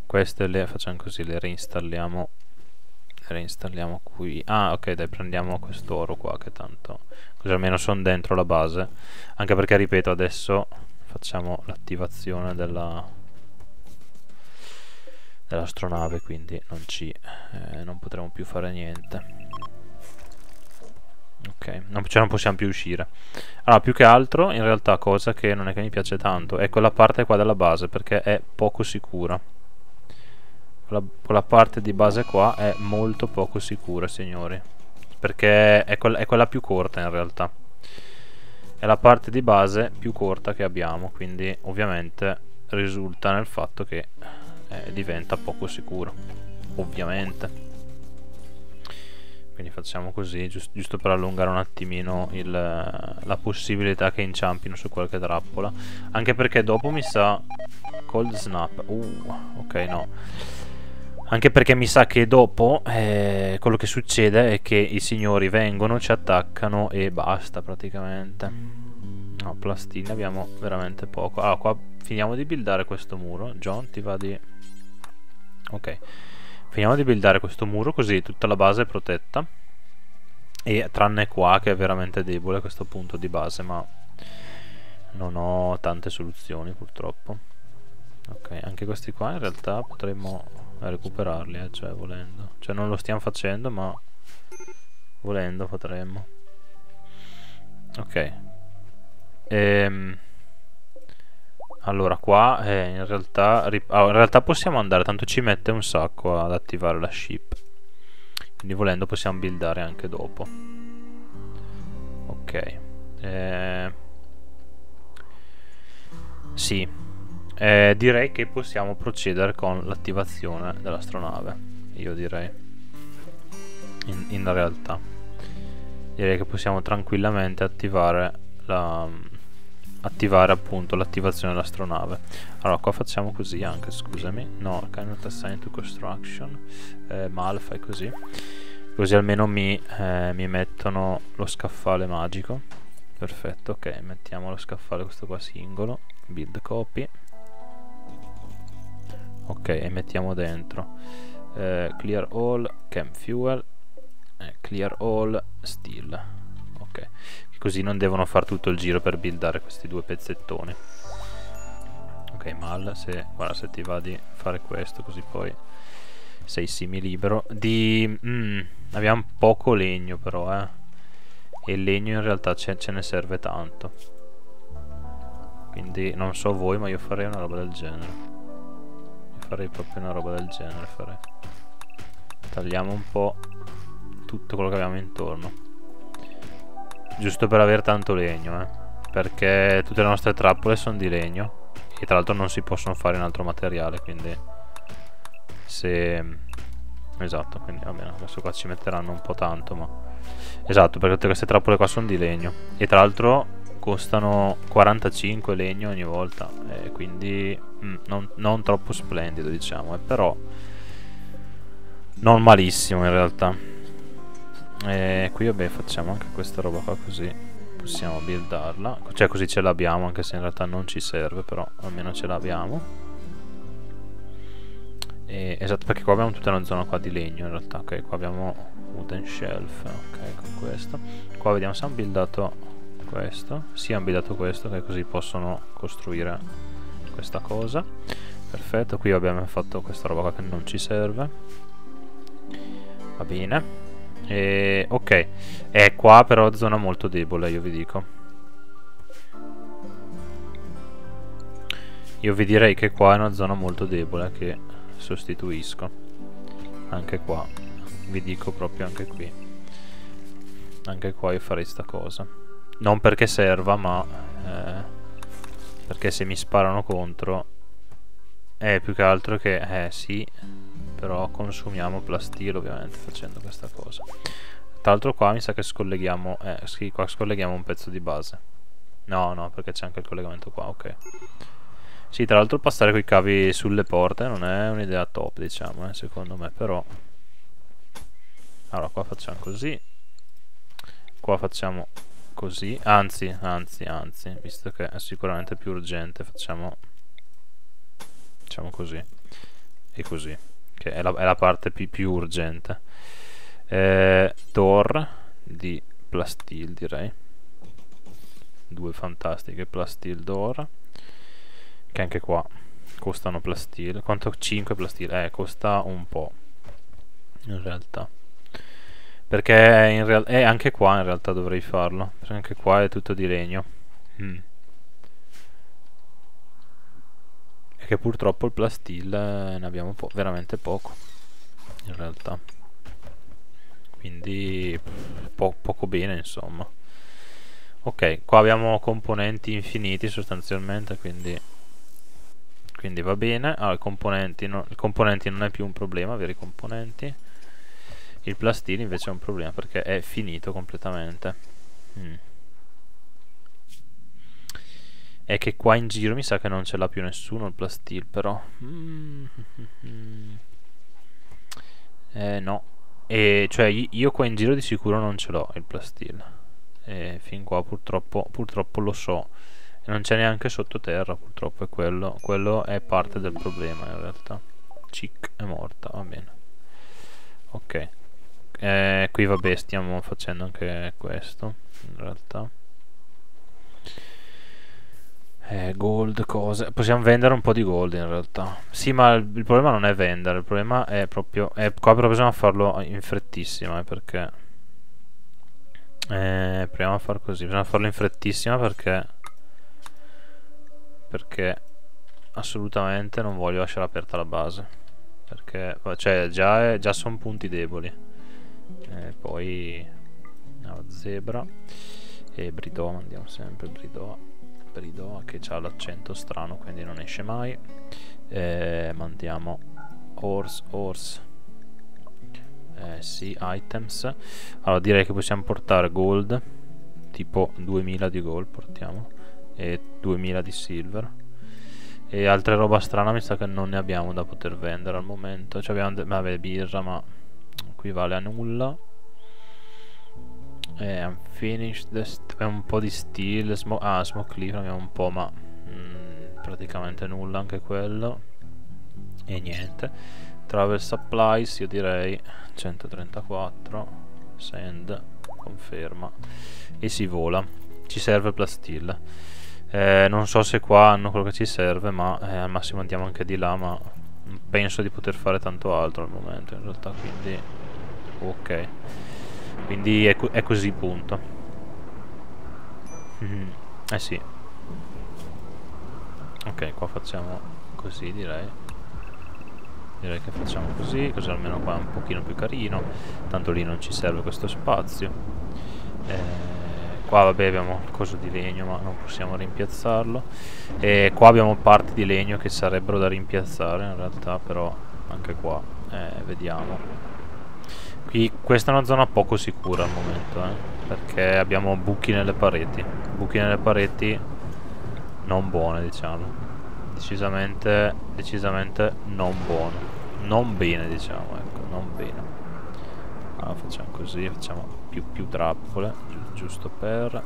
queste le facciamo così le reinstalliamo reinstalliamo qui. Ah ok dai prendiamo quest'oro qua che tanto così almeno sono dentro la base. Anche perché ripeto adesso facciamo l'attivazione della dell'astronave quindi non ci eh, non potremo più fare niente ok non, cioè non possiamo più uscire. Allora più che altro in realtà cosa che non è che mi piace tanto è quella parte qua della base perché è poco sicura. Quella, quella parte di base qua è molto poco sicura signori. Perché è, quella, è quella più corta in realtà. È la parte di base più corta che abbiamo quindi ovviamente risulta nel fatto che eh, diventa poco sicuro. Ovviamente quindi facciamo così giusto, giusto per allungare un attimino il, la possibilità che inciampino su qualche trappola anche perché dopo mi sa cold snap uh, ok no anche perché mi sa che dopo eh, quello che succede è che i signori vengono, ci attaccano e basta praticamente. No, plastine abbiamo veramente poco. Allora, qua finiamo di buildare questo muro. John, ti va di... Ok. Finiamo di buildare questo muro così tutta la base è protetta. E tranne qua che è veramente debole questo punto di base, ma non ho tante soluzioni purtroppo. Ok, anche questi qua in realtà potremmo recuperarli, eh, cioè volendo. Cioè non lo stiamo facendo, ma volendo potremmo ok ehm allora qua eh, in, realtà, oh, in realtà possiamo andare tanto ci mette un sacco ad attivare la ship. Quindi volendo possiamo buildare anche dopo. Ok eh, sì eh, direi che possiamo procedere con l'attivazione dell'astronave io direi. In, in realtà. Direi che possiamo tranquillamente attivare la attivare appunto l'attivazione dell'astronave. Allora qua facciamo così anche scusami. No cannot assign to construction. Eh, mal fai così. Così almeno mi, eh, mi mettono lo scaffale magico. Perfetto ok mettiamo lo scaffale questo qua singolo. Build copy. Ok e mettiamo dentro. Eh, clear all cam fuel. Eh, clear all steel. Ok così non devono fare tutto il giro per buildare questi due pezzettoni. Ok mal se, guarda, se ti va di fare questo così poi sei semi libero di mm, abbiamo poco legno però eh. E il legno in realtà ce, ce ne serve tanto. Quindi non so voi ma io farei una roba del genere. Io farei proprio una roba del genere farei. tagliamo un po' tutto quello che abbiamo intorno Giusto per avere tanto legno, eh. Perché tutte le nostre trappole sono di legno. E tra l'altro non si possono fare in altro materiale, quindi... Se... Esatto, quindi va bene, adesso qua ci metteranno un po' tanto, ma... Esatto, perché tutte queste trappole qua sono di legno. E tra l'altro costano 45 legno ogni volta. E quindi mm, non, non, troppo splendido, diciamo. Eh, però... Non malissimo in realtà. E qui vabbè facciamo anche questa roba qua così possiamo buildarla. Cioè così ce l'abbiamo anche se in realtà non ci serve però almeno ce l'abbiamo. Esatto perché qua abbiamo tutta una zona qua di legno in realtà Ok? Qua abbiamo wooden shelf Ok con questo. Qua vediamo se hanno buildato questo. Sì hanno buildato questo che così possono costruire questa cosa. Perfetto qui abbiamo fatto questa roba qua che non ci serve. Va bene e, ok, è qua però zona molto debole, io vi dico. Io vi direi che qua è una zona molto debole che sostituisco. Anche qua, vi dico proprio anche qui. Anche qua io farei sta cosa. Non perché serva, ma eh, perché se mi sparano contro è più che altro che, eh sì, però consumiamo plastilo ovviamente facendo questa cosa. Tra l'altro qua mi sa che scolleghiamo eh sì qua scolleghiamo un pezzo di base. No no perché c'è anche il collegamento qua ok. Sì tra l'altro passare quei cavi sulle porte non è un'idea top diciamo eh, secondo me però. Allora qua facciamo così. Qua facciamo così. Anzi anzi anzi visto che è sicuramente più urgente facciamo facciamo così. E così che è la, è la parte più, più urgente. Eh, door di plastil direi. Due fantastiche plastil door che anche qua costano plastil. Quanto? 5 plastil. Eh costa un po' in realtà. Perché in real eh, anche qua in realtà dovrei farlo perché anche qua è tutto di legno. Mm. Che purtroppo il plastil eh, ne abbiamo po veramente poco in realtà. Quindi po poco bene insomma. Ok qua abbiamo componenti infiniti sostanzialmente quindi quindi va bene. Allora, i componenti, no, i componenti non è più un problema avere i componenti. Il plastil invece è un problema perché è finito completamente. Mm è che qua in giro mi sa che non ce l'ha più nessuno il plastil però. <laughs> Eh no. E cioè io qua in giro di sicuro non ce l'ho il plastil. E fin qua purtroppo, purtroppo lo so. Non c'è neanche sottoterra purtroppo è quello. Quello è parte del problema in realtà. Chic è morta va bene. Ok. Eh, qui vabbè stiamo facendo anche questo in realtà eh, gold, cose. Possiamo vendere un po' di gold in realtà. Sì, ma il, il problema non è vendere, il problema è proprio... È, qua però bisogna farlo in frettissima, eh, perché... eh, proviamo a far così bisogna farlo in frettissima perché perché assolutamente non voglio lasciare aperta la base perché cioè già, già sono punti deboli e poi no, zebra e Bridoa andiamo sempre Bridoa Bridoa che ha l'accento strano quindi non esce mai. E mandiamo horse horse. Eh, sì items. Allora direi che possiamo portare gold tipo 2000 di gold portiamo e 2000 di silver. E altre roba strana mi sa che non ne abbiamo da poter vendere al momento. Cioè abbiamo vabbè birra ma qui vale a nulla e unfinished abbiamo un po' di steel smo ah smoke leaf abbiamo un po' ma mm, praticamente nulla anche quello. E niente. Travel supplies io direi 134 send conferma. E si vola. Ci serve plastil eh, non so se qua hanno quello che ci serve ma eh, al massimo andiamo anche di là ma penso di poter fare tanto altro al momento in realtà quindi ok quindi è, è così punto. Mm, eh sì. Ok qua facciamo così direi. Direi che facciamo così così almeno qua è un pochino più carino. Tanto lì non ci serve questo spazio. Eh, qua vabbè abbiamo il coso di legno ma non possiamo rimpiazzarlo. E qua abbiamo parti di legno che sarebbero da rimpiazzare in realtà però anche qua eh, vediamo qui questa è una zona poco sicura al momento eh, perché abbiamo buchi nelle pareti. Buchi nelle pareti non buone diciamo. Decisamente decisamente non buone non bene diciamo ecco non bene. Allora facciamo così facciamo più più trappole giusto per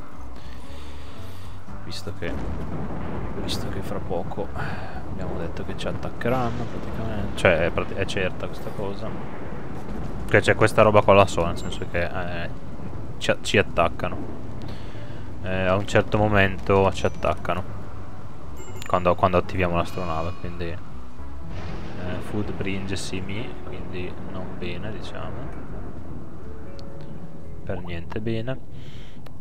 visto che visto che fra poco abbiamo detto che ci attaccheranno praticamente. Cioè è, è certa questa cosa che c'è questa roba qua la so nel senso che eh, ci, ci, attaccano. Eh, a un certo momento ci attaccano. Quando, quando attiviamo l'astronave quindi eh, food bringe simi quindi non bene diciamo. Per niente bene.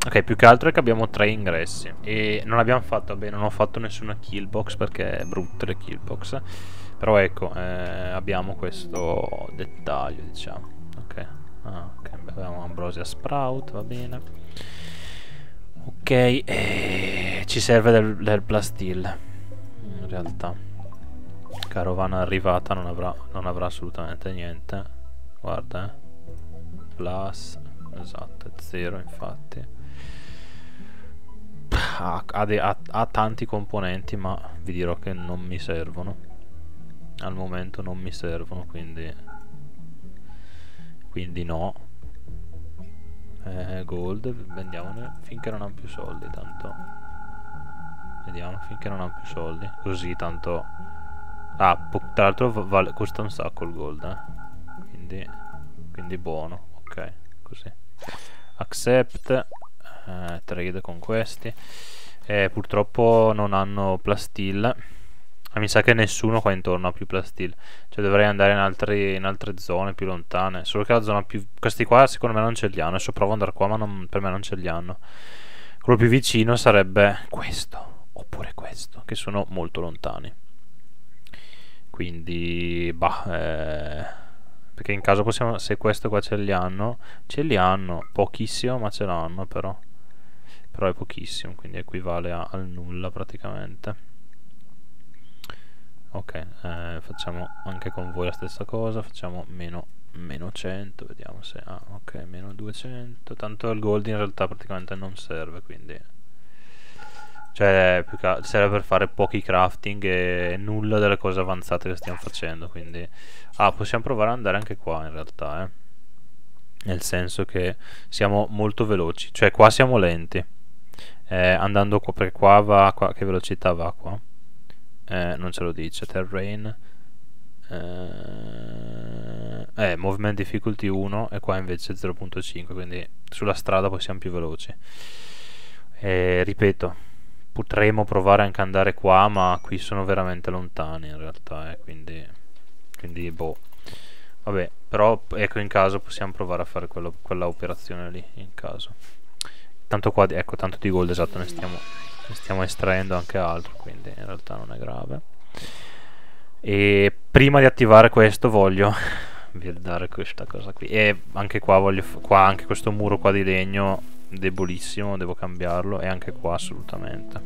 Ok, più che altro è che abbiamo tre ingressi. E non abbiamo fatto, beh, non ho fatto nessuna killbox perché è brutta le killbox. Però ecco, eh, abbiamo questo dettaglio, diciamo. Ok, ah, okay. abbiamo Ambrosia Sprout, va bene. Ok, e ci serve del, del in realtà. Carovana arrivata non avrà, non avrà assolutamente niente. Guarda, eh. Plus, esatto, è zero infatti ha, ha, ha, ha tanti componenti ma vi dirò che non mi servono al momento non mi servono quindi quindi no. Eh, gold vendiamone finché non hanno più soldi tanto. Vediamo finché non hanno più soldi. Così tanto. Ah tra l'altro vale, costa un sacco il gold eh? quindi quindi buono ok così. Accept eh, trade con questi. Eh, purtroppo non hanno plastil. Mi sa che nessuno qua intorno ha più plastil cioè dovrei andare in, altri, in altre zone più lontane solo che la zona più questi qua secondo me non ce li hanno adesso provo ad andare qua ma non, per me non ce li hanno. Quello più vicino sarebbe questo oppure questo che sono molto lontani. Quindi bah eh, perché in caso possiamo se questo qua ce li hanno ce li hanno pochissimo ma ce l'hanno però. Però è pochissimo quindi equivale a, al nulla praticamente ok eh, facciamo anche con voi la stessa cosa facciamo meno, meno 100 vediamo se ah ok meno 200 tanto il gold in realtà praticamente non serve quindi. Cioè serve per fare pochi crafting e nulla delle cose avanzate che stiamo facendo quindi. Ah possiamo provare ad andare anche qua in realtà eh. Nel senso che siamo molto veloci cioè qua siamo lenti. Eh, andando qua perché qua va qua, che velocità va qua eh, non ce lo dice. Terrain eh, eh, movement difficulty 1 e qua invece 0.5 quindi sulla strada possiamo più veloci. E, ripeto potremo provare anche andare qua ma qui sono veramente lontani in realtà eh, quindi quindi boh. Vabbè però ecco in caso possiamo provare a fare quello, quella operazione lì in caso. Tanto qua ecco tanto di gold esatto ne stiamo, stiamo estraendo anche altro quindi in realtà non è grave. E prima di attivare questo voglio <laughs> dare questa cosa qui. E anche qua voglio qua anche questo muro qua di legno debolissimo devo cambiarlo e anche qua assolutamente.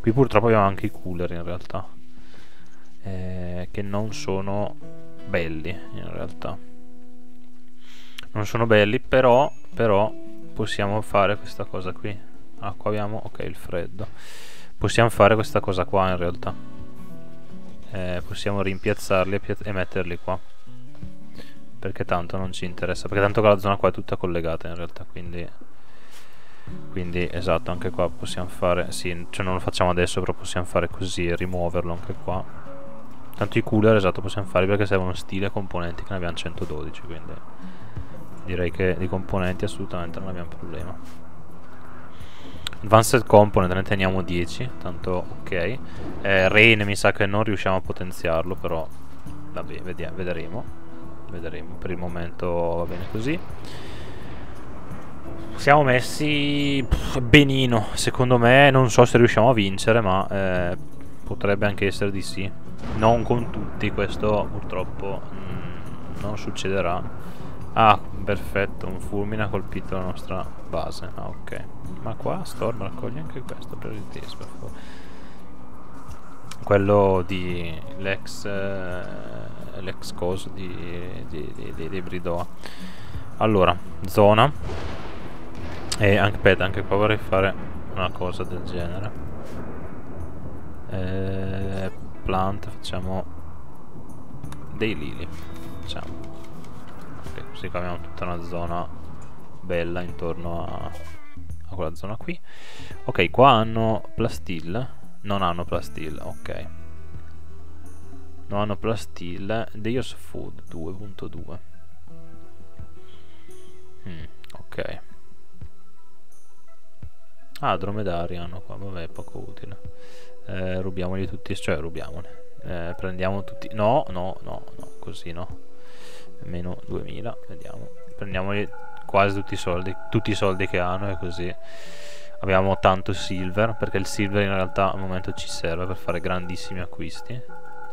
Qui purtroppo abbiamo anche i cooler in realtà eh, che non sono belli in realtà. Non sono belli però però possiamo fare questa cosa qui ah abbiamo ok il freddo. Possiamo fare questa cosa qua in realtà. Eh, possiamo rimpiazzarli e, e metterli qua. Perché tanto non ci interessa. Perché tanto la zona qua è tutta collegata in realtà quindi quindi esatto anche qua possiamo fare sì cioè non lo facciamo adesso però possiamo fare così e rimuoverlo anche qua. Tanto i cooler esatto possiamo farli perché servono stile componenti che ne abbiamo 112 quindi direi che di componenti assolutamente non abbiamo problema Advanced Component ne teniamo 10 tanto ok. Eh, Rain mi sa che non riusciamo a potenziarlo però vabbè vediamo, vedremo. Vedremo per il momento va bene così. Siamo messi benino secondo me non so se riusciamo a vincere ma eh, potrebbe anche essere di sì. Non con tutti questo purtroppo mm, non succederà Ah, perfetto, un fulmine ha colpito la nostra base. Ah, ok. Ma qua Storm raccoglie anche questo per il favore. Quello di l'ex eh, l'ex coso di, di, di, di, di Bridoa. Allora, zona. E anche, aspetta, anche qua vorrei fare una cosa del genere. Eh, plant, facciamo dei lili. Facciamo così qua abbiamo tutta una zona bella intorno a, a quella zona qui. Ok qua hanno plastil non hanno plastil ok. Non hanno plastil Deus Food 2.2 mm, ok. Ah dromedari hanno qua vabbè poco utile. Eh, rubiamoli tutti cioè rubiamoli. Eh, prendiamo tutti no no no no così no meno 2000 vediamo prendiamoli quasi tutti i soldi tutti i soldi che hanno e così abbiamo tanto silver perché il silver in realtà al momento ci serve per fare grandissimi acquisti.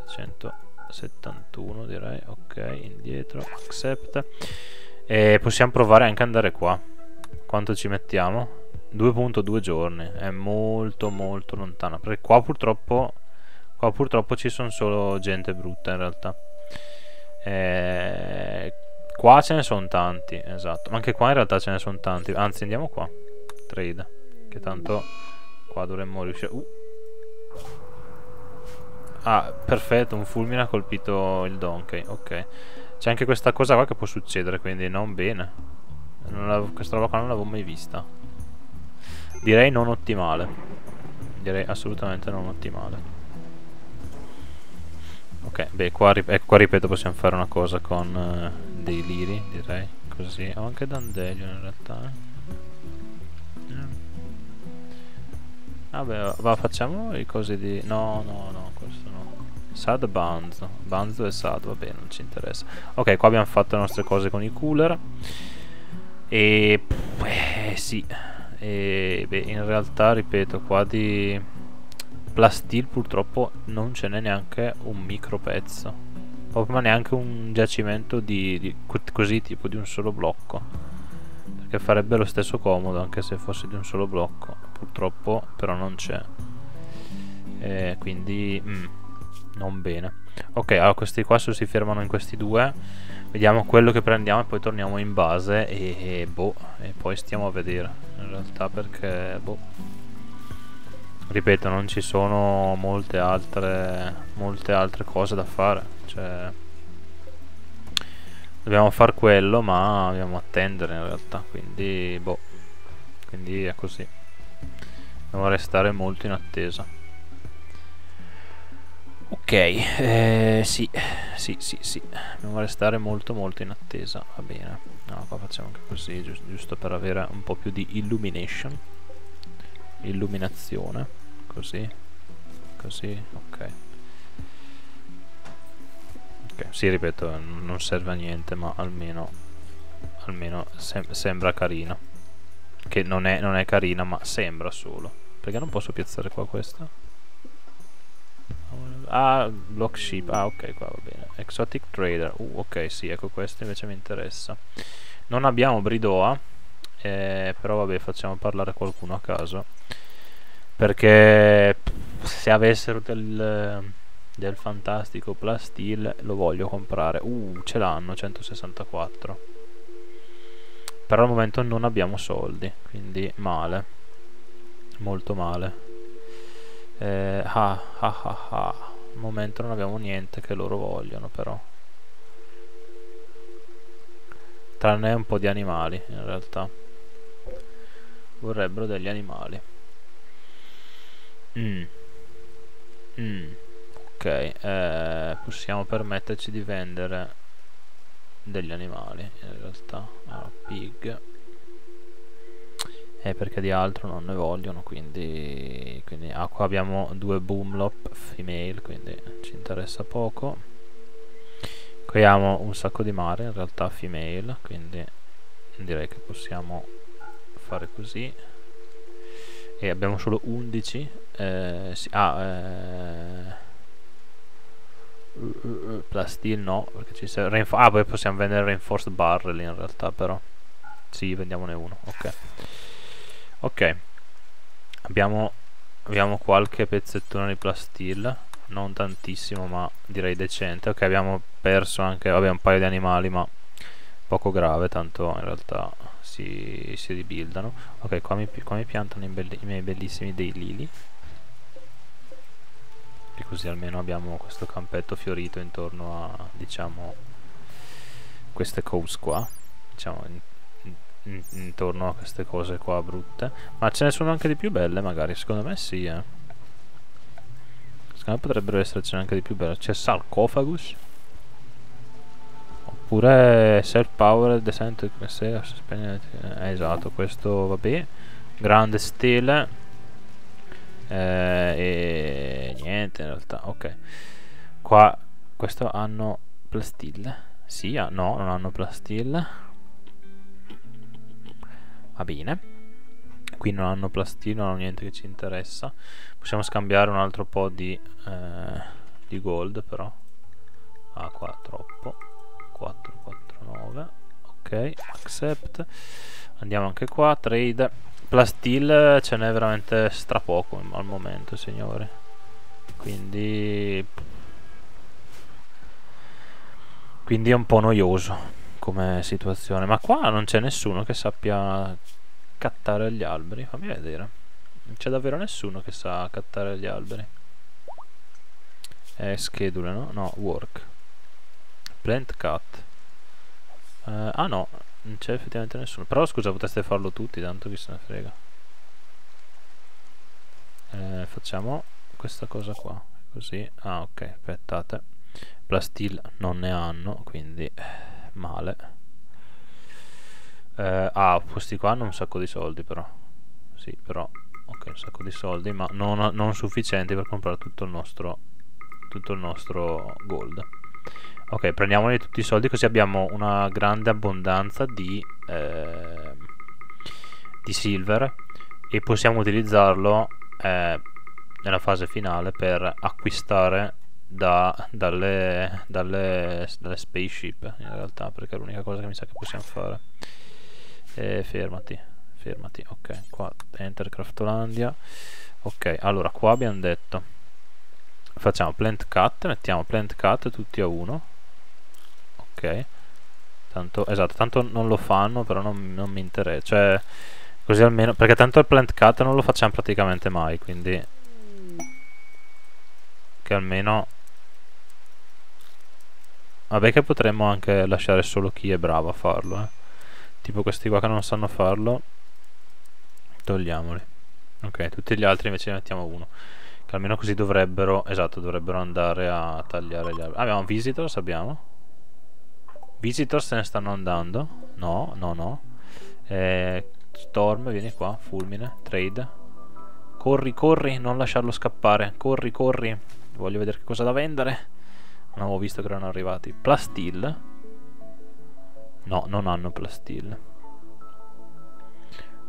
171 direi ok indietro accept. E possiamo provare anche andare qua. Quanto ci mettiamo? 2.2 giorni è molto molto lontano perché qua purtroppo qua purtroppo ci sono solo gente brutta in realtà eh, qua ce ne sono tanti, esatto. Ma anche qua in realtà ce ne sono tanti. Anzi, andiamo qua. Trade. Che tanto qua dovremmo riuscire... Uh. Ah, perfetto, un fulmine ha colpito il donkey. Ok. C'è anche questa cosa qua che può succedere, quindi non bene. Non questa roba qua non l'avevo mai vista. Direi non ottimale. Direi assolutamente non ottimale. Ok, beh, qua, ecco, qua ripeto possiamo fare una cosa con uh, dei liri, direi, così. Ho anche Dandelion in realtà, eh. eh. Vabbè, va, facciamo i cosi di... No, no, no, questo no. Sad Banzo. Banzo e Sad, vabbè, non ci interessa. Ok, qua abbiamo fatto le nostre cose con i cooler. E... Eh, sì. E, beh, in realtà, ripeto, qua di Plastil purtroppo non ce n'è neanche un micro pezzo proprio neanche un giacimento di, di, così tipo di un solo blocco perché farebbe lo stesso comodo anche se fosse di un solo blocco purtroppo però non c'è. Eh, quindi mm, non bene. Ok allora questi qua si fermano in questi due vediamo quello che prendiamo e poi torniamo in base e, e boh e poi stiamo a vedere in realtà perché boh ripeto non ci sono molte altre molte altre cose da fare cioè dobbiamo fare quello ma dobbiamo attendere in realtà quindi boh quindi è così. Dobbiamo restare molto in attesa. Ok eh, sì sì sì sì dobbiamo restare molto molto in attesa va bene. No, qua facciamo anche così giusto, giusto per avere un po' più di illumination illuminazione così? Così ok. Ok sì ripeto non serve a niente ma almeno almeno sem sembra carino che non è, non è carina ma sembra solo. Perché non posso piazzare qua questa? Ah block ship ah ok qua va bene. Exotic trader. Uh, ok sì ecco questo invece mi interessa. Non abbiamo bridoa eh, però vabbè facciamo parlare qualcuno a caso perché se avessero del, del fantastico plastil lo voglio comprare. Uh ce l'hanno 164 però al momento non abbiamo soldi quindi male. Molto male. Eh, ah ah ah ah. Al momento non abbiamo niente che loro vogliono però. Tranne un po' di animali in realtà. Vorrebbero degli animali mm. Mm. ok eh, possiamo permetterci di vendere degli animali in realtà. Allora, pig. Eh, perché di altro non ne vogliono quindi, quindi ah, qua abbiamo due boomlop female quindi ci interessa poco. Qui abbiamo un sacco di mare in realtà female quindi direi che possiamo fare così. E abbiamo solo 11 eh, ah eh, uh, uh, uh, plastil no perché ci serve ah poi possiamo vendere reinforced barrel in realtà però. Sì vendiamone uno ok. Ok. Abbiamo, abbiamo qualche pezzettone di plastil non tantissimo ma direi decente. Ok abbiamo perso anche vabbè, un paio di animali ma poco grave tanto in realtà si, si ribuildano. Ok qua mi, qua mi piantano i, belli, i miei bellissimi dei lili e così almeno abbiamo questo campetto fiorito intorno a diciamo queste coves qua. Diciamo intorno a queste cose qua brutte. Ma ce ne sono anche di più belle magari. Secondo me sì eh. Secondo me potrebbero essercene anche di più belle. C'è sarcofagus? Oppure self power descent eh, esatto questo vabbè grande stele eh, e niente in realtà ok. Qua questo hanno plastille? Sì, ah, no, non hanno plastille. Va bene. Qui non hanno plastino, non hanno niente che ci interessa. Possiamo scambiare un altro po' di, eh, di gold però. Ah qua troppo. 4, 4, 9 ok, accept. Andiamo anche qua, trade plastil ce n'è veramente strapoco al momento signore quindi quindi è un po' noioso come situazione. Ma qua non c'è nessuno che sappia cattare gli alberi fammi vedere. Non c'è davvero nessuno che sa cattare gli alberi. È schedule no? no work. Plant cut. Uh, ah no non c'è effettivamente nessuno. Però scusa potreste farlo tutti tanto chi se ne frega. Eh, facciamo questa cosa qua così. Ah ok aspettate. Plastil non ne hanno quindi eh, male. Eh, ah questi qua hanno un sacco di soldi però. Sì però ok un sacco di soldi ma non, non sufficienti per comprare tutto il nostro tutto il nostro gold ok prendiamoli tutti i soldi così abbiamo una grande abbondanza di eh, di silver e possiamo utilizzarlo eh, nella fase finale per acquistare da, dalle, dalle, dalle spaceship in realtà perché è l'unica cosa che mi sa che possiamo fare. E fermati fermati ok qua enter craftolandia ok allora qua abbiamo detto facciamo plant cut mettiamo plant cut tutti a uno ok tanto esatto tanto non lo fanno però non, non mi interessa cioè così almeno perché tanto il plant cut non lo facciamo praticamente mai quindi che almeno Vabbè che potremmo anche lasciare solo chi è bravo a farlo, eh. Tipo questi qua che non sanno farlo. Togliamoli. Ok, tutti gli altri invece ne mettiamo uno. Che almeno così dovrebbero, esatto, dovrebbero andare a tagliare gli alberi. abbiamo visitors, abbiamo. Visitors se ne stanno andando. No, no, no. Eh, Storm, vieni qua, fulmine, trade. Corri, corri, non lasciarlo scappare. Corri, corri. Voglio vedere che cosa da vendere. Non avevo visto che erano arrivati. Plastil. No, non hanno plastil.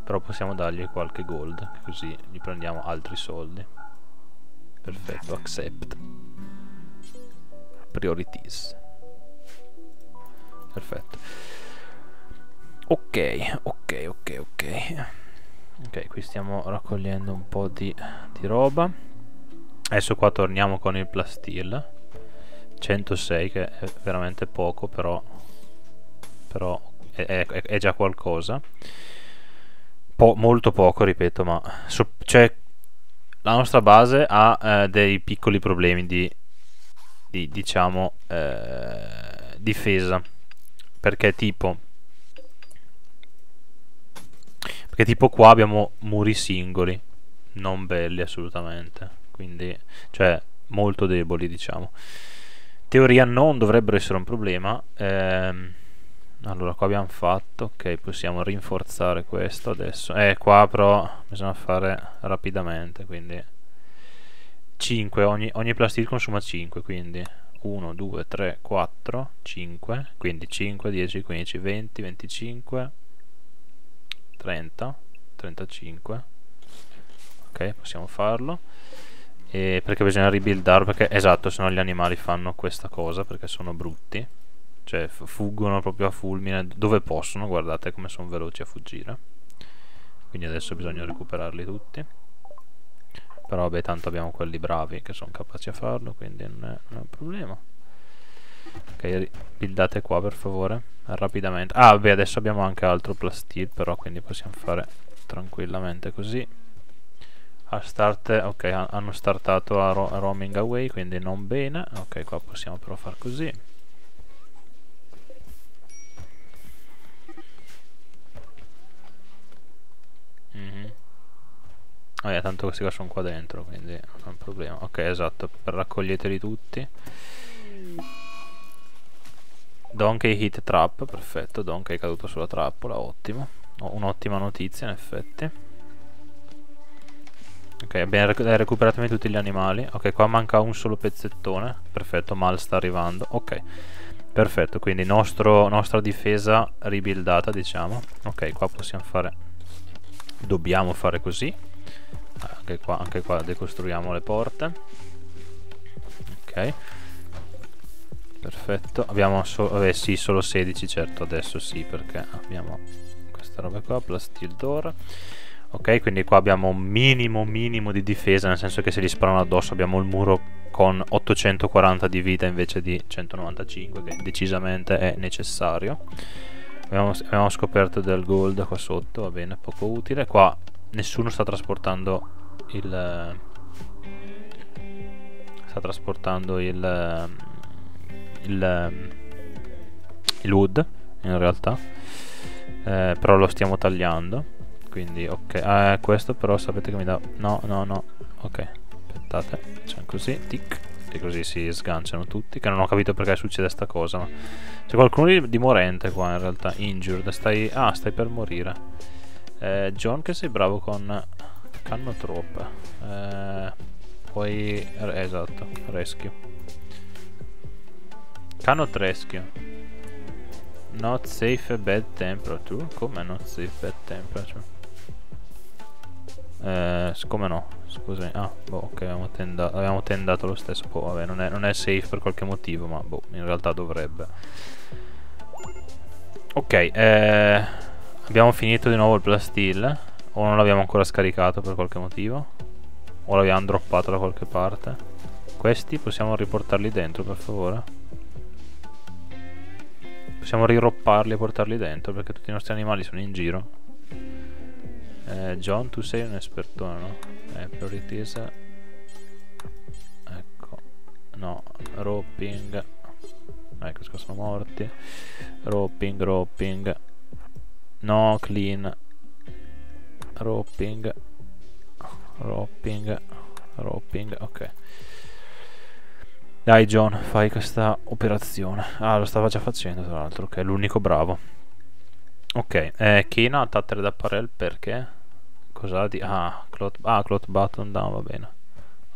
però possiamo dargli qualche gold così gli prendiamo altri soldi perfetto accept priorities perfetto. Ok ok ok ok. Ok qui stiamo raccogliendo un po' di, di roba. Adesso qua torniamo con il plastil. 106 che è veramente poco però però è, è, è già qualcosa. Po molto poco ripeto ma so cioè la nostra base ha eh, dei piccoli problemi di, di diciamo eh, difesa perché tipo perché tipo qua abbiamo muri singoli non belli assolutamente quindi cioè molto deboli diciamo. Teoria non dovrebbero essere un problema ehm, allora qua abbiamo fatto ok possiamo rinforzare questo adesso. Eh qua però bisogna fare rapidamente quindi 5 ogni, ogni plastil consuma 5 quindi 1 2 3 4 5 quindi 5 10 15 20 25 30 35 ok possiamo farlo. E perché bisogna rebuildare perché esatto se no gli animali fanno questa cosa perché sono brutti. Cioè fuggono proprio a fulmine dove possono guardate come sono veloci a fuggire. Quindi adesso bisogna recuperarli tutti però vabbè tanto abbiamo quelli bravi che sono capaci a farlo quindi non è, non è un problema. Ok buildate qua per favore rapidamente. Ah vabbè adesso abbiamo anche altro plastil però quindi possiamo fare tranquillamente così. A start ok hanno startato a, ro a roaming away quindi non bene. Ok qua possiamo però far così. Mm -hmm. Vabbè, tanto questi qua sono qua dentro, quindi non è un problema. Ok, esatto, raccoglieteli tutti. Donkey hit trap, perfetto, Donkey è caduto sulla trappola, ottimo. Un'ottima notizia in effetti. Ok, abbiamo recu recuperato tutti gli animali. Ok, qua manca un solo pezzettone. Perfetto, Mal sta arrivando. Ok, perfetto, quindi nostro, nostra difesa ribuildata, diciamo. Ok, qua possiamo fare... Dobbiamo fare così. Anche qua, anche qua decostruiamo le porte. Ok. Perfetto. Abbiamo so eh, sì, solo 16 certo adesso sì perché abbiamo questa roba qua plastil door. Ok quindi qua abbiamo un minimo minimo di difesa nel senso che se gli sparano addosso abbiamo il muro con 840 di vita invece di 195 che decisamente è necessario. Abbiamo, abbiamo scoperto del gold qua sotto va bene poco utile. Qua nessuno sta trasportando il sta trasportando il il, il wood in realtà. Eh, però lo stiamo tagliando quindi ok. Eh, questo però sapete che mi dà no no no. Ok aspettate. Facciamo così tic e così si sganciano tutti che non ho capito perché succede sta cosa ma c'è qualcuno di, di, morente qua in realtà injured. Stai ah stai per morire eh, John che sei bravo con canno troppo eh, puoi esatto rescue Cannot rescue. Not safe bad temperature. Come not safe bad temperature? Eh, come no? Scusami. Ah, boh, ok, abbiamo, tenda abbiamo tendato lo stesso. Boh, vabbè, non è, non è safe per qualche motivo, ma boh, in realtà dovrebbe. Ok, eh, abbiamo finito di nuovo il plastil. O non l'abbiamo ancora scaricato per qualche motivo? O l'abbiamo droppato da qualche parte? Questi possiamo riportarli dentro, per favore? Possiamo riropparli e portarli dentro perché tutti i nostri animali sono in giro. Eh, John, tu sei un espertone, no? Eh, priorities. Ecco. No, roping. Ecco, sono morti. Roping, roping. No, clean. Roping. Roping. Roping, ok. Dai John, fai questa operazione. Ah, lo stava già facendo tra l'altro, ok, l'unico bravo. Ok, eh, Kina tattere da parel perché? Cosa di... Ah, cloth, ah, cloth button down, va bene.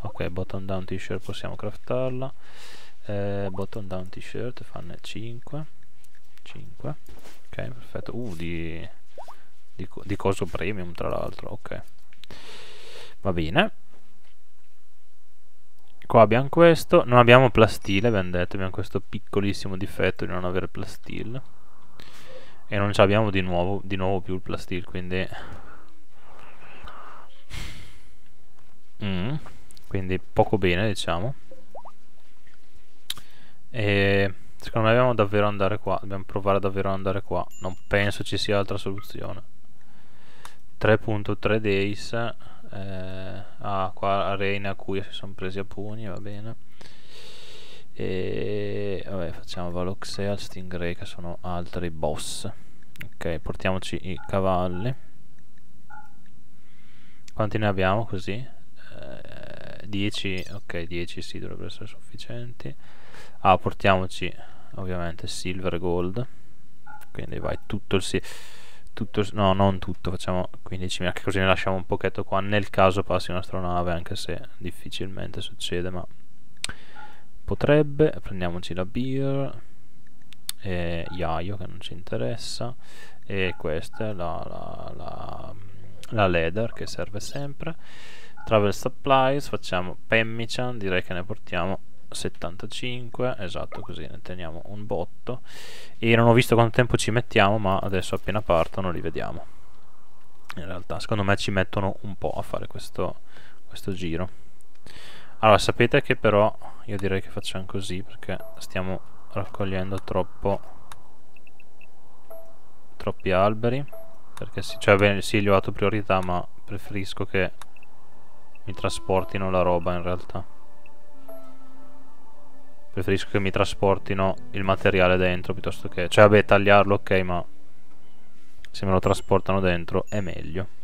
Ok, button down t-shirt possiamo craftarla. Eh, button down t-shirt fanno 5. 5. Ok, perfetto. Uh, di, di di, coso premium tra l'altro ok. Va bene. Qua abbiamo questo. Non abbiamo plastile abbiamo detto abbiamo questo piccolissimo difetto di non avere plastile e non abbiamo di nuovo, di nuovo più il plastile quindi mm, quindi poco bene diciamo. E secondo me dobbiamo davvero andare qua dobbiamo provare davvero ad andare qua. Non penso ci sia altra soluzione. 3.3 days eh, ah qua Arena a cui si sono presi a pugni va bene. E vabbè facciamo Valoxea Stingray che sono altri boss. Ok portiamoci i cavalli. Quanti ne abbiamo così? Eh, 10 ok 10 sì dovrebbero essere sufficienti. Ah portiamoci ovviamente silver gold. Quindi vai tutto il tutto, no non tutto facciamo 15.000 che così ne lasciamo un pochetto qua. Nel caso passi un'astronave anche se difficilmente succede ma potrebbe. Prendiamoci la beer e Iaio che non ci interessa. E questa è la, la, la, la leather che serve sempre. Travel supplies facciamo Pemmichan direi che ne portiamo 75 esatto così ne teniamo un botto. E non ho visto quanto tempo ci mettiamo ma adesso appena partono li vediamo. In realtà secondo me ci mettono un po' a fare questo, questo giro. Allora sapete che però io direi che facciamo così perché stiamo raccogliendo troppo troppi alberi. Perché sì, cioè bene, sì gli ho dato priorità ma preferisco che mi trasportino la roba in realtà preferisco che mi trasportino il materiale dentro piuttosto che cioè vabbè tagliarlo ok ma se me lo trasportano dentro è meglio.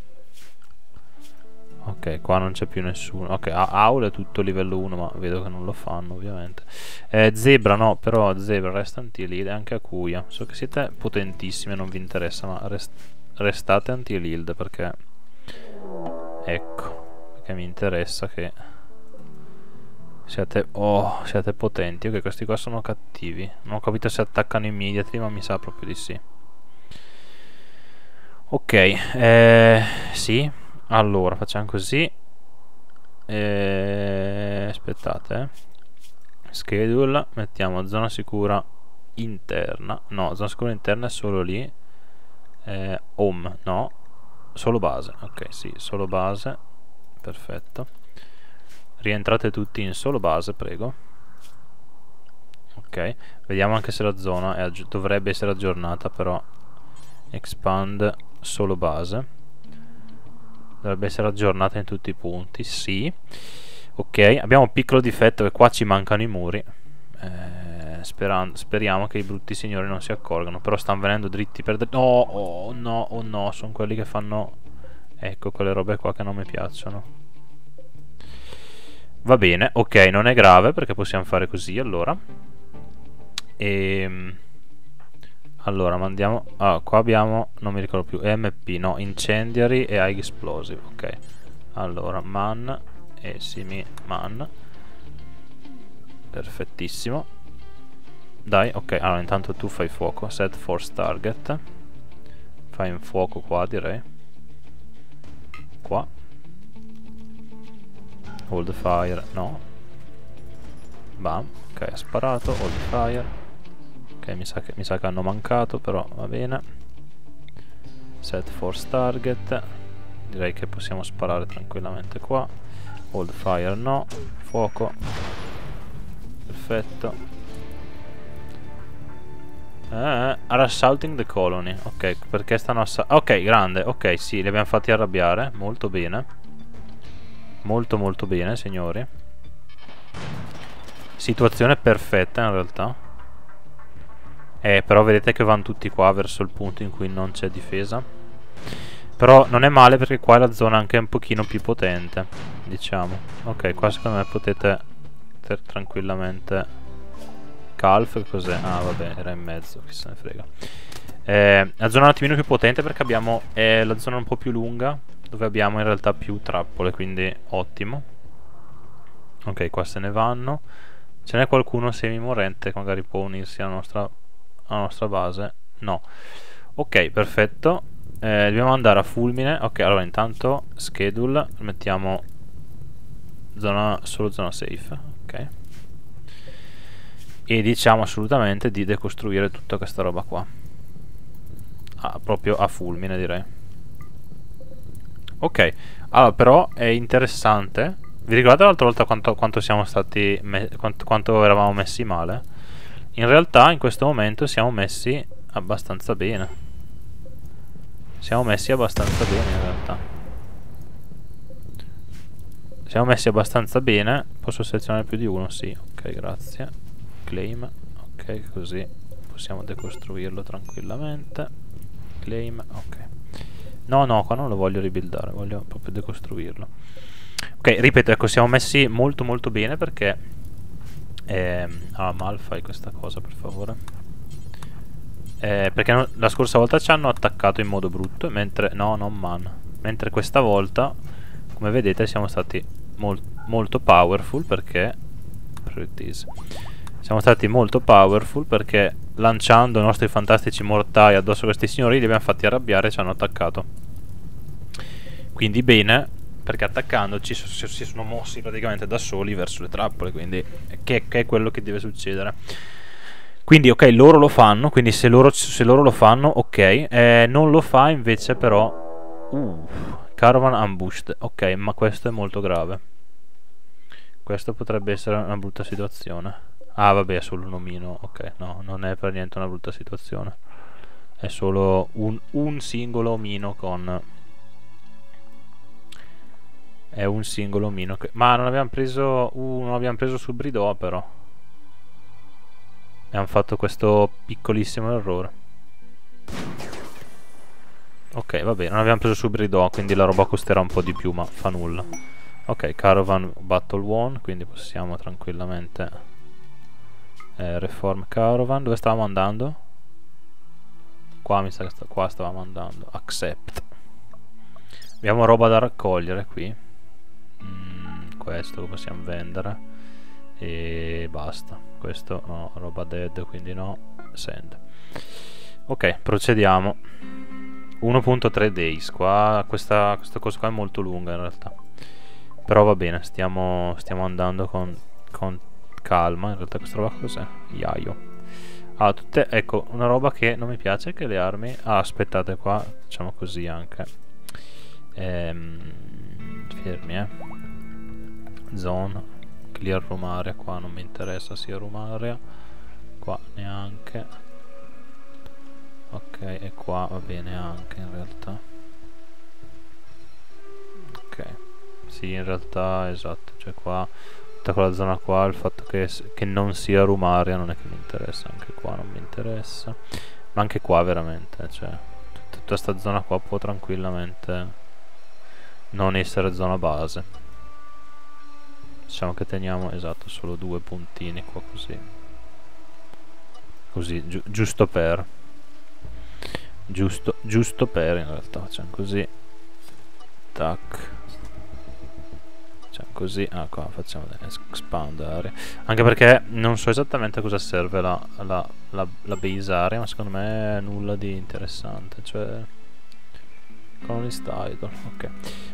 Ok qua non c'è più nessuno. Ok Aul è tutto livello 1 ma vedo che non lo fanno ovviamente. Eh, Zebra no però Zebra resta anti-lead anche Akuya. So che siete potentissimi e non vi interessa ma rest restate anti-lead perché ecco perché mi interessa che siete, oh, siete potenti. Ok, questi qua sono cattivi. Non ho capito se attaccano immediately, ma mi sa proprio di sì. Ok, eh, sì. Allora, facciamo così. Eh, aspettate, eh. Schedule, mettiamo zona sicura interna. No, zona sicura interna è solo lì. Eh, home, no. Solo base. Ok, sì, solo base. Perfetto rientrate tutti in solo base prego. Ok vediamo anche se la zona dovrebbe essere aggiornata però expand solo base. Dovrebbe essere aggiornata in tutti i punti sì. Ok abbiamo un piccolo difetto che qua ci mancano i muri. Eh, speriamo che i brutti signori non si accorgano però stanno venendo dritti per no oh no oh no sono quelli che fanno ecco quelle robe qua che non mi piacciono Va bene, ok, non è grave perché possiamo fare così allora. E... Ehm, allora, mandiamo... Ah, qua abbiamo, non mi ricordo più, MP, no, Incendiary e High Explosive, ok. Allora, man e simi man. Perfettissimo. Dai, ok, allora intanto tu fai fuoco, set force target. Fai un fuoco qua, direi. Qua. Hold fire, no. Bam, ok, ha sparato, hold fire. Ok, mi sa, che, mi sa che hanno mancato, però va bene. Set force target. Direi che possiamo sparare tranquillamente qua. Hold fire no. Fuoco. Perfetto. Eh, are assaulting the colony. Ok, perché stanno assaltando... Ok, grande. Ok, sì, li abbiamo fatti arrabbiare. Molto bene. Molto molto bene, signori. Situazione perfetta in realtà. Eh, però vedete che vanno tutti qua verso il punto in cui non c'è difesa. Però non è male perché qua la zona anche un pochino più potente, diciamo. Ok, qua secondo me potete tranquillamente... Calf, cos'è? Ah, vabbè, era in mezzo, chi se ne frega. Eh, la zona un attimino più potente perché abbiamo... È la zona un po' più lunga, dove abbiamo in realtà più trappole, quindi ottimo. Ok, qua se ne vanno. Ce n'è qualcuno semi-morente che magari può unirsi alla nostra, alla nostra base? No. Ok, perfetto. eh, dobbiamo andare a fulmine ok allora intanto schedule mettiamo zona, solo zona safe ok e diciamo assolutamente di decostruire tutta questa roba qua ah, proprio a fulmine direi ok. Allora però è interessante. Vi ricordate l'altra volta quanto, quanto siamo stati quanto, quanto eravamo messi male? In realtà in questo momento siamo messi abbastanza bene. Siamo messi abbastanza bene in realtà. Siamo messi abbastanza bene. Posso selezionare più di uno? sì. Ok grazie. Claim. Ok così possiamo decostruirlo tranquillamente. Claim. Ok no no qua non lo voglio ribuildare voglio proprio decostruirlo ok ripeto ecco siamo messi molto molto bene perché eh, ah mal fai questa cosa per favore eh, perché no, la scorsa volta ci hanno attaccato in modo brutto, mentre... No, non man. Mentre questa volta, come vedete, siamo stati mol molto powerful perché... Siamo stati molto powerful perché lanciando i nostri fantastici mortai addosso a questi signori li abbiamo fatti arrabbiare e ci hanno attaccato. Quindi bene, perché attaccandoci si sono mossi praticamente da soli verso le trappole, quindi che, che è quello che deve succedere. Quindi ok, loro lo fanno, quindi se loro, se loro lo fanno, ok. Eh, non lo fa invece però... Uh, caravan ambushed. Ok, ma questo è molto grave. Questo potrebbe essere una brutta situazione. Ah vabbè, è solo un omino. Ok, no, non è per niente una brutta situazione. È solo un, un singolo omino con... È un singolo omino che... Ma non abbiamo preso... Uh, non abbiamo preso sul Bridoa però abbiamo fatto questo piccolissimo errore ok vabbè non abbiamo preso subito quindi la roba costerà un po' di più ma fa nulla ok caravan battle one quindi possiamo tranquillamente eh, reform caravan dove stavamo andando? qua mi sa che sta qua stavamo andando. Accept. Abbiamo roba da raccogliere qui. Mm, questo lo possiamo vendere. E basta. Questo no roba dead quindi no send. Ok procediamo. 1.3 days. Qua questa, questa cosa qua è molto lunga in realtà. Però va bene stiamo, stiamo andando con, con calma in realtà questa roba cos'è? iaio. Ah tutte ecco una roba che non mi piace che le armi ah aspettate qua facciamo così anche. Ehm, fermi eh. Zone clear room area qua non mi interessa sia room area qua neanche. Ok e qua va bene anche in realtà. Ok. Sì in realtà esatto cioè qua tutta quella zona qua il fatto che, che non sia room area non è che mi interessa anche qua non mi interessa. Ma anche qua veramente cioè tutta questa zona qua può tranquillamente non essere zona base. Diciamo che teniamo esatto solo due puntini qua così. Così gi giusto per. Giusto, giusto per in realtà facciamo così. Tac facciamo così ah qua facciamo expandere. Anche perché non so esattamente a cosa serve la, la, la, la base area ma secondo me è nulla di interessante. Cioè colonist idol ok.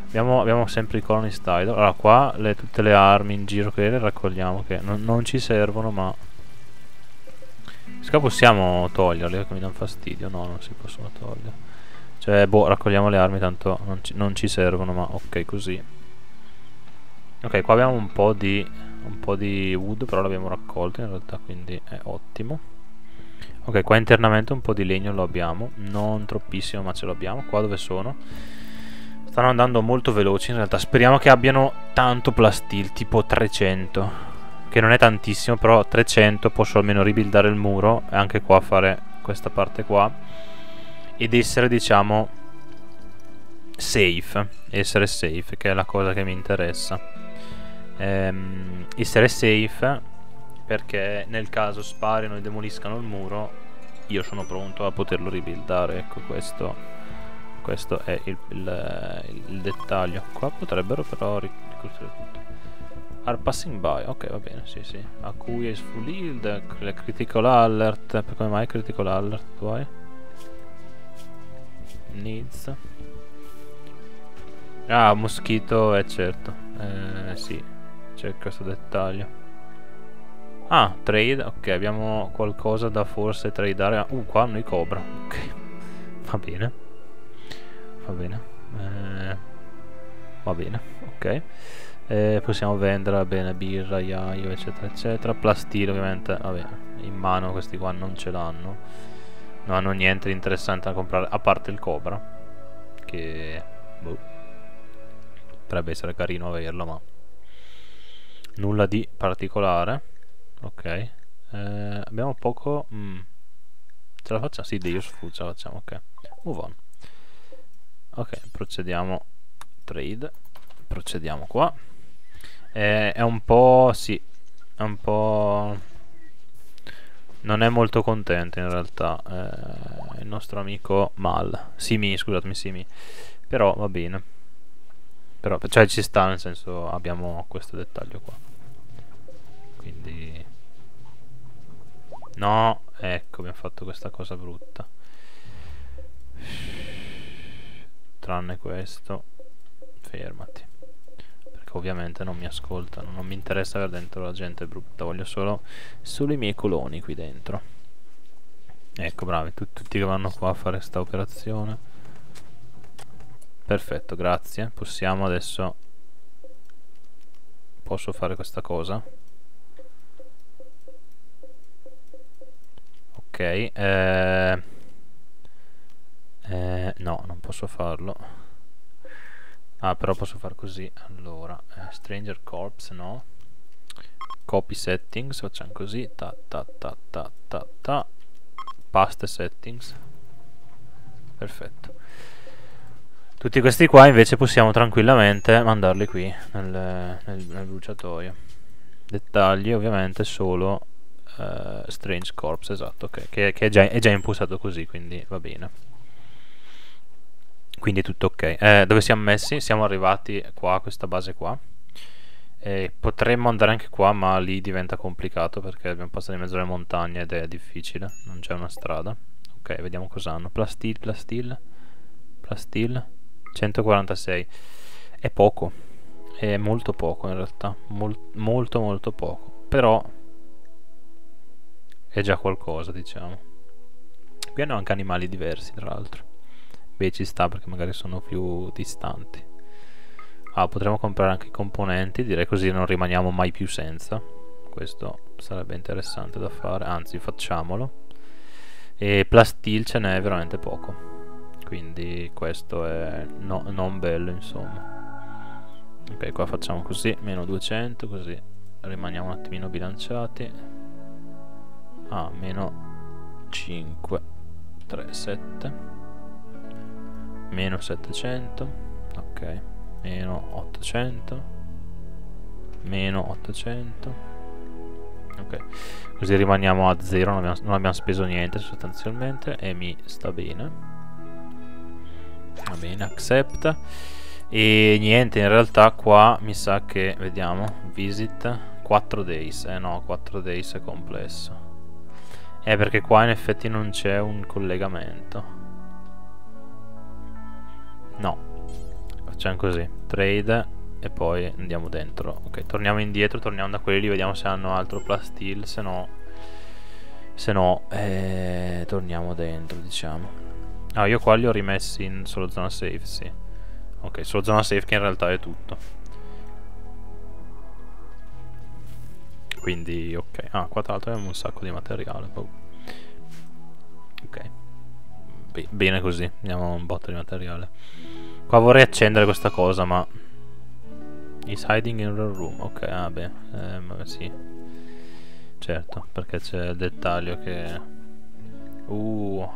Abbiamo, abbiamo sempre i colonist idol allora qua le, tutte le armi in giro che le raccogliamo che non, non ci servono ma qua possiamo toglierle che mi danno fastidio. No non si possono togliere. Cioè boh raccogliamo le armi tanto non ci, non ci servono ma ok così ok qua abbiamo un po' di un po' di wood però l'abbiamo raccolto in realtà quindi è ottimo Ok, qua internamente un po' di legno lo abbiamo, non troppissimo ma ce l'abbiamo. Qua dove sono? Stanno andando molto veloci in realtà. Speriamo che abbiano tanto plastil, tipo 300. Che non è tantissimo, però 300 posso almeno ribuildare il muro e anche qua fare questa parte qua. Ed essere, diciamo, safe. Essere safe, che è la cosa che mi interessa. Ehm, essere safe perché nel caso sparino e demoliscano il muro io sono pronto a poterlo ribuildare ecco questo questo è il, il, il dettaglio qua potrebbero però ricostruire tutto are passing by ok va bene sì sì a cui è full healed critical alert come mai critical alert hai? needs. Ah, moschito, eh certo. Eh, sì, c'è questo dettaglio. Ah, trade, ok, abbiamo qualcosa da forse tradare. Uh, qua noi cobra, ok. <laughs> Va bene. Va bene. Eh, va bene, ok. Eh, possiamo vendere, bene, birra, iaio, eccetera, eccetera. Plastile, ovviamente, vabbè, in mano questi qua non ce l'hanno. Non hanno niente di interessante da comprare, a parte il cobra. Che, boh potrebbe essere carino averlo ma nulla di particolare. Ok. Eh, abbiamo poco mm. ce la facciamo? sì, Deus Food ce la facciamo, ok. Move on. Ok, procediamo. Trade. Procediamo qua. Eh, è un po' sì è un po' non è molto contento in realtà. Eh, il nostro amico Mal. Simi, scusatemi Simi. Però va bene. Però, cioè ci sta, nel senso abbiamo questo dettaglio qua. Quindi... No, ecco, abbiamo fatto questa cosa brutta. Tranne questo. Fermati. Perché ovviamente non mi ascoltano. Non mi interessa avere dentro la gente brutta. Voglio solo, solo i miei coloni qui dentro. Ecco, bravi. tutti che vanno qua a fare questa operazione. Perfetto, grazie. Possiamo adesso... Posso fare questa cosa? Ok. Eh... Eh, no, non posso farlo. Ah, però posso far così. Allora, eh, Stranger Corps, no. Copy settings, facciamo così. Ta ta ta ta ta ta. Paste settings. Perfetto. Tutti questi qua invece possiamo tranquillamente mandarli qui nel, nel, nel bruciatoio. Dettagli ovviamente solo uh, Strange Corps, esatto, okay, che, che è, già, è, già, impostato così, quindi va bene. Quindi è tutto ok. Eh, dove siamo messi? Siamo arrivati qua, a questa base qua. E potremmo andare anche qua, ma lì diventa complicato perché abbiamo passato in mezzo alle montagne ed è difficile, non c'è una strada. Ok, vediamo cosa hanno. Plastil, plastil, plastil. 146 è poco è molto poco in realtà Mol molto molto poco però è già qualcosa diciamo. Qui hanno anche animali diversi tra l'altro. Beh ci sta perché magari sono più distanti. Ah potremmo comprare anche i componenti direi così non rimaniamo mai più senza. Questo sarebbe interessante da fare anzi facciamolo. E plastil ce n'è veramente poco. Quindi questo è no, non bello insomma. Ok qua facciamo così meno 200 così rimaniamo un attimino bilanciati ah meno 5 3 7 meno 700 ok. Meno 800 meno 800 ok. Così rimaniamo a 0 non non abbiamo speso niente sostanzialmente e mi sta bene. Va bene accept. E niente in realtà qua mi sa che vediamo visit 4 days. Eh no 4 days è complesso eh perché qua in effetti non c'è un collegamento. No. Facciamo così. Trade e poi andiamo dentro. Ok torniamo indietro torniamo da quelli lì vediamo se hanno altro plastil se no se no eh, torniamo dentro diciamo. Ah, io qua li ho rimessi in solo zona safe, sì. Ok, solo zona safe che in realtà è tutto. Quindi, ok. Ah, qua tra l'altro abbiamo un sacco di materiale. Oh. Ok. B bene così, abbiamo un botto di materiale. Qua vorrei accendere questa cosa, ma... Is hiding in the room. Ok, ah beh, eh, sì. Certo, perché c'è il dettaglio che... Uh...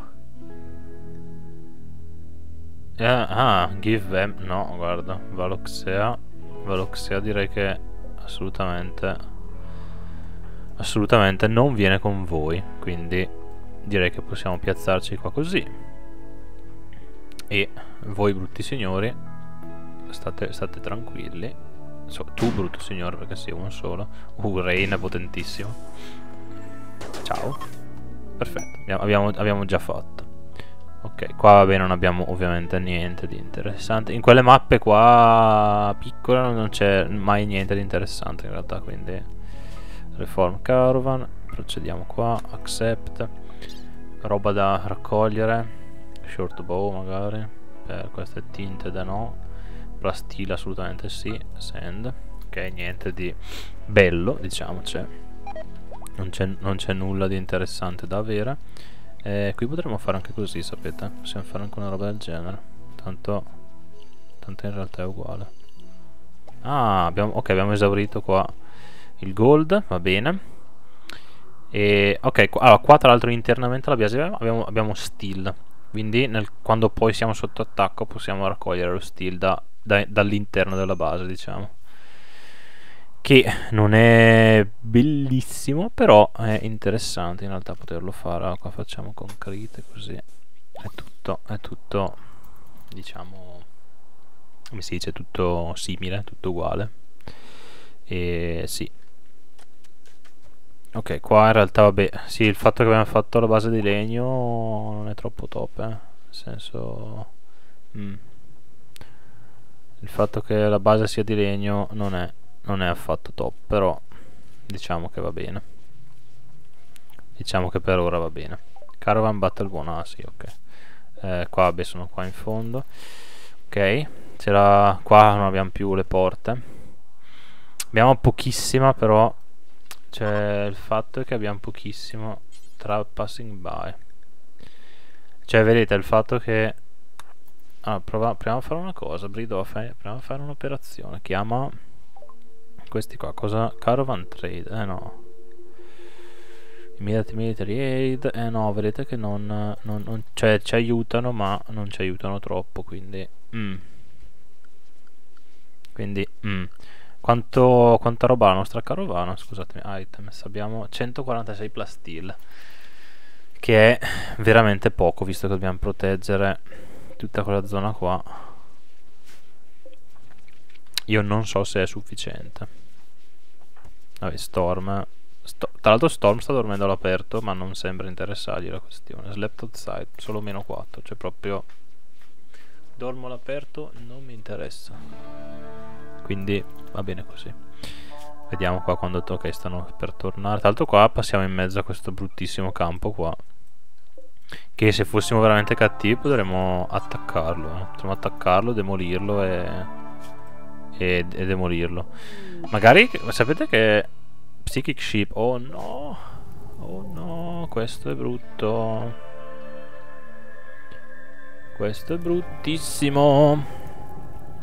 Eh, ah, give them. No, guarda, Valoxea. Valoxea direi che assolutamente assolutamente non viene con voi, quindi direi che possiamo piazzarci qua così. E voi brutti signori state, state tranquilli. So, tu brutto signore perché sei uno solo. Rain è potentissimo. Ciao. Perfetto, abbiamo, abbiamo già fatto. Ok, qua vabbè non abbiamo ovviamente niente di interessante. In quelle mappe qua piccole non c'è mai niente di interessante in realtà, quindi Reform Caravan, procediamo qua, accept, roba da raccogliere, short bow magari, per queste tinte da no, plastila assolutamente sì, send, ok, niente di bello diciamo c'è, non c'è nulla di interessante da avere. E qui potremmo fare anche così, sapete? Possiamo fare anche una roba del genere. Tanto, tanto in realtà è uguale. Ah, abbiamo, ok, abbiamo esaurito qua il gold, va bene. E, ok, qua, allora, qua tra l'altro internamente base abbiamo, abbiamo steel. Quindi nel, quando poi siamo sotto attacco possiamo raccogliere lo steel da, da, dall'interno della base, diciamo che non è bellissimo però è interessante in realtà poterlo fare allora, qua facciamo concrete così è tutto, è tutto diciamo come si dice tutto simile tutto uguale e sì ok qua in realtà vabbè sì il fatto che abbiamo fatto la base di legno non è troppo top eh? nel senso mm. il fatto che la base sia di legno non è non è affatto top però diciamo che va bene. Diciamo che per ora va bene. Caravan battle buona ah sì ok. Eh, qua vabbè sono qua in fondo. Ok c'era qua non abbiamo più le porte. Abbiamo pochissima però cioè il fatto è che abbiamo pochissimo tra passing by cioè vedete il fatto che ah, prova, proviamo a fare una cosa Brido proviamo a fare un'operazione chiama questi qua, cosa? Caravan trade, eh no. Immediate military aid, eh no, vedete che non, non, non cioè ci aiutano ma non ci aiutano troppo, quindi... Mm. Quindi, mm. Quanto, quanta roba ha la nostra carovana? Scusatemi, items, abbiamo 146 plastil che è veramente poco visto che dobbiamo proteggere tutta quella zona qua io non so se è sufficiente Vabbè, Storm. Sto tra l'altro Storm sta dormendo all'aperto, ma non sembra interessargli la questione. Slept outside, solo meno 4, cioè proprio... Dormo all'aperto, non mi interessa. Quindi va bene così. Vediamo qua quando tocca stanno per tornare. L'altro qua passiamo in mezzo a questo bruttissimo campo qua. Che se fossimo veramente cattivi potremmo attaccarlo. Eh. Potremmo attaccarlo, demolirlo e e, e demolirlo. Magari, sapete che Psychic Ship, oh no, oh no, questo è brutto. Questo è bruttissimo.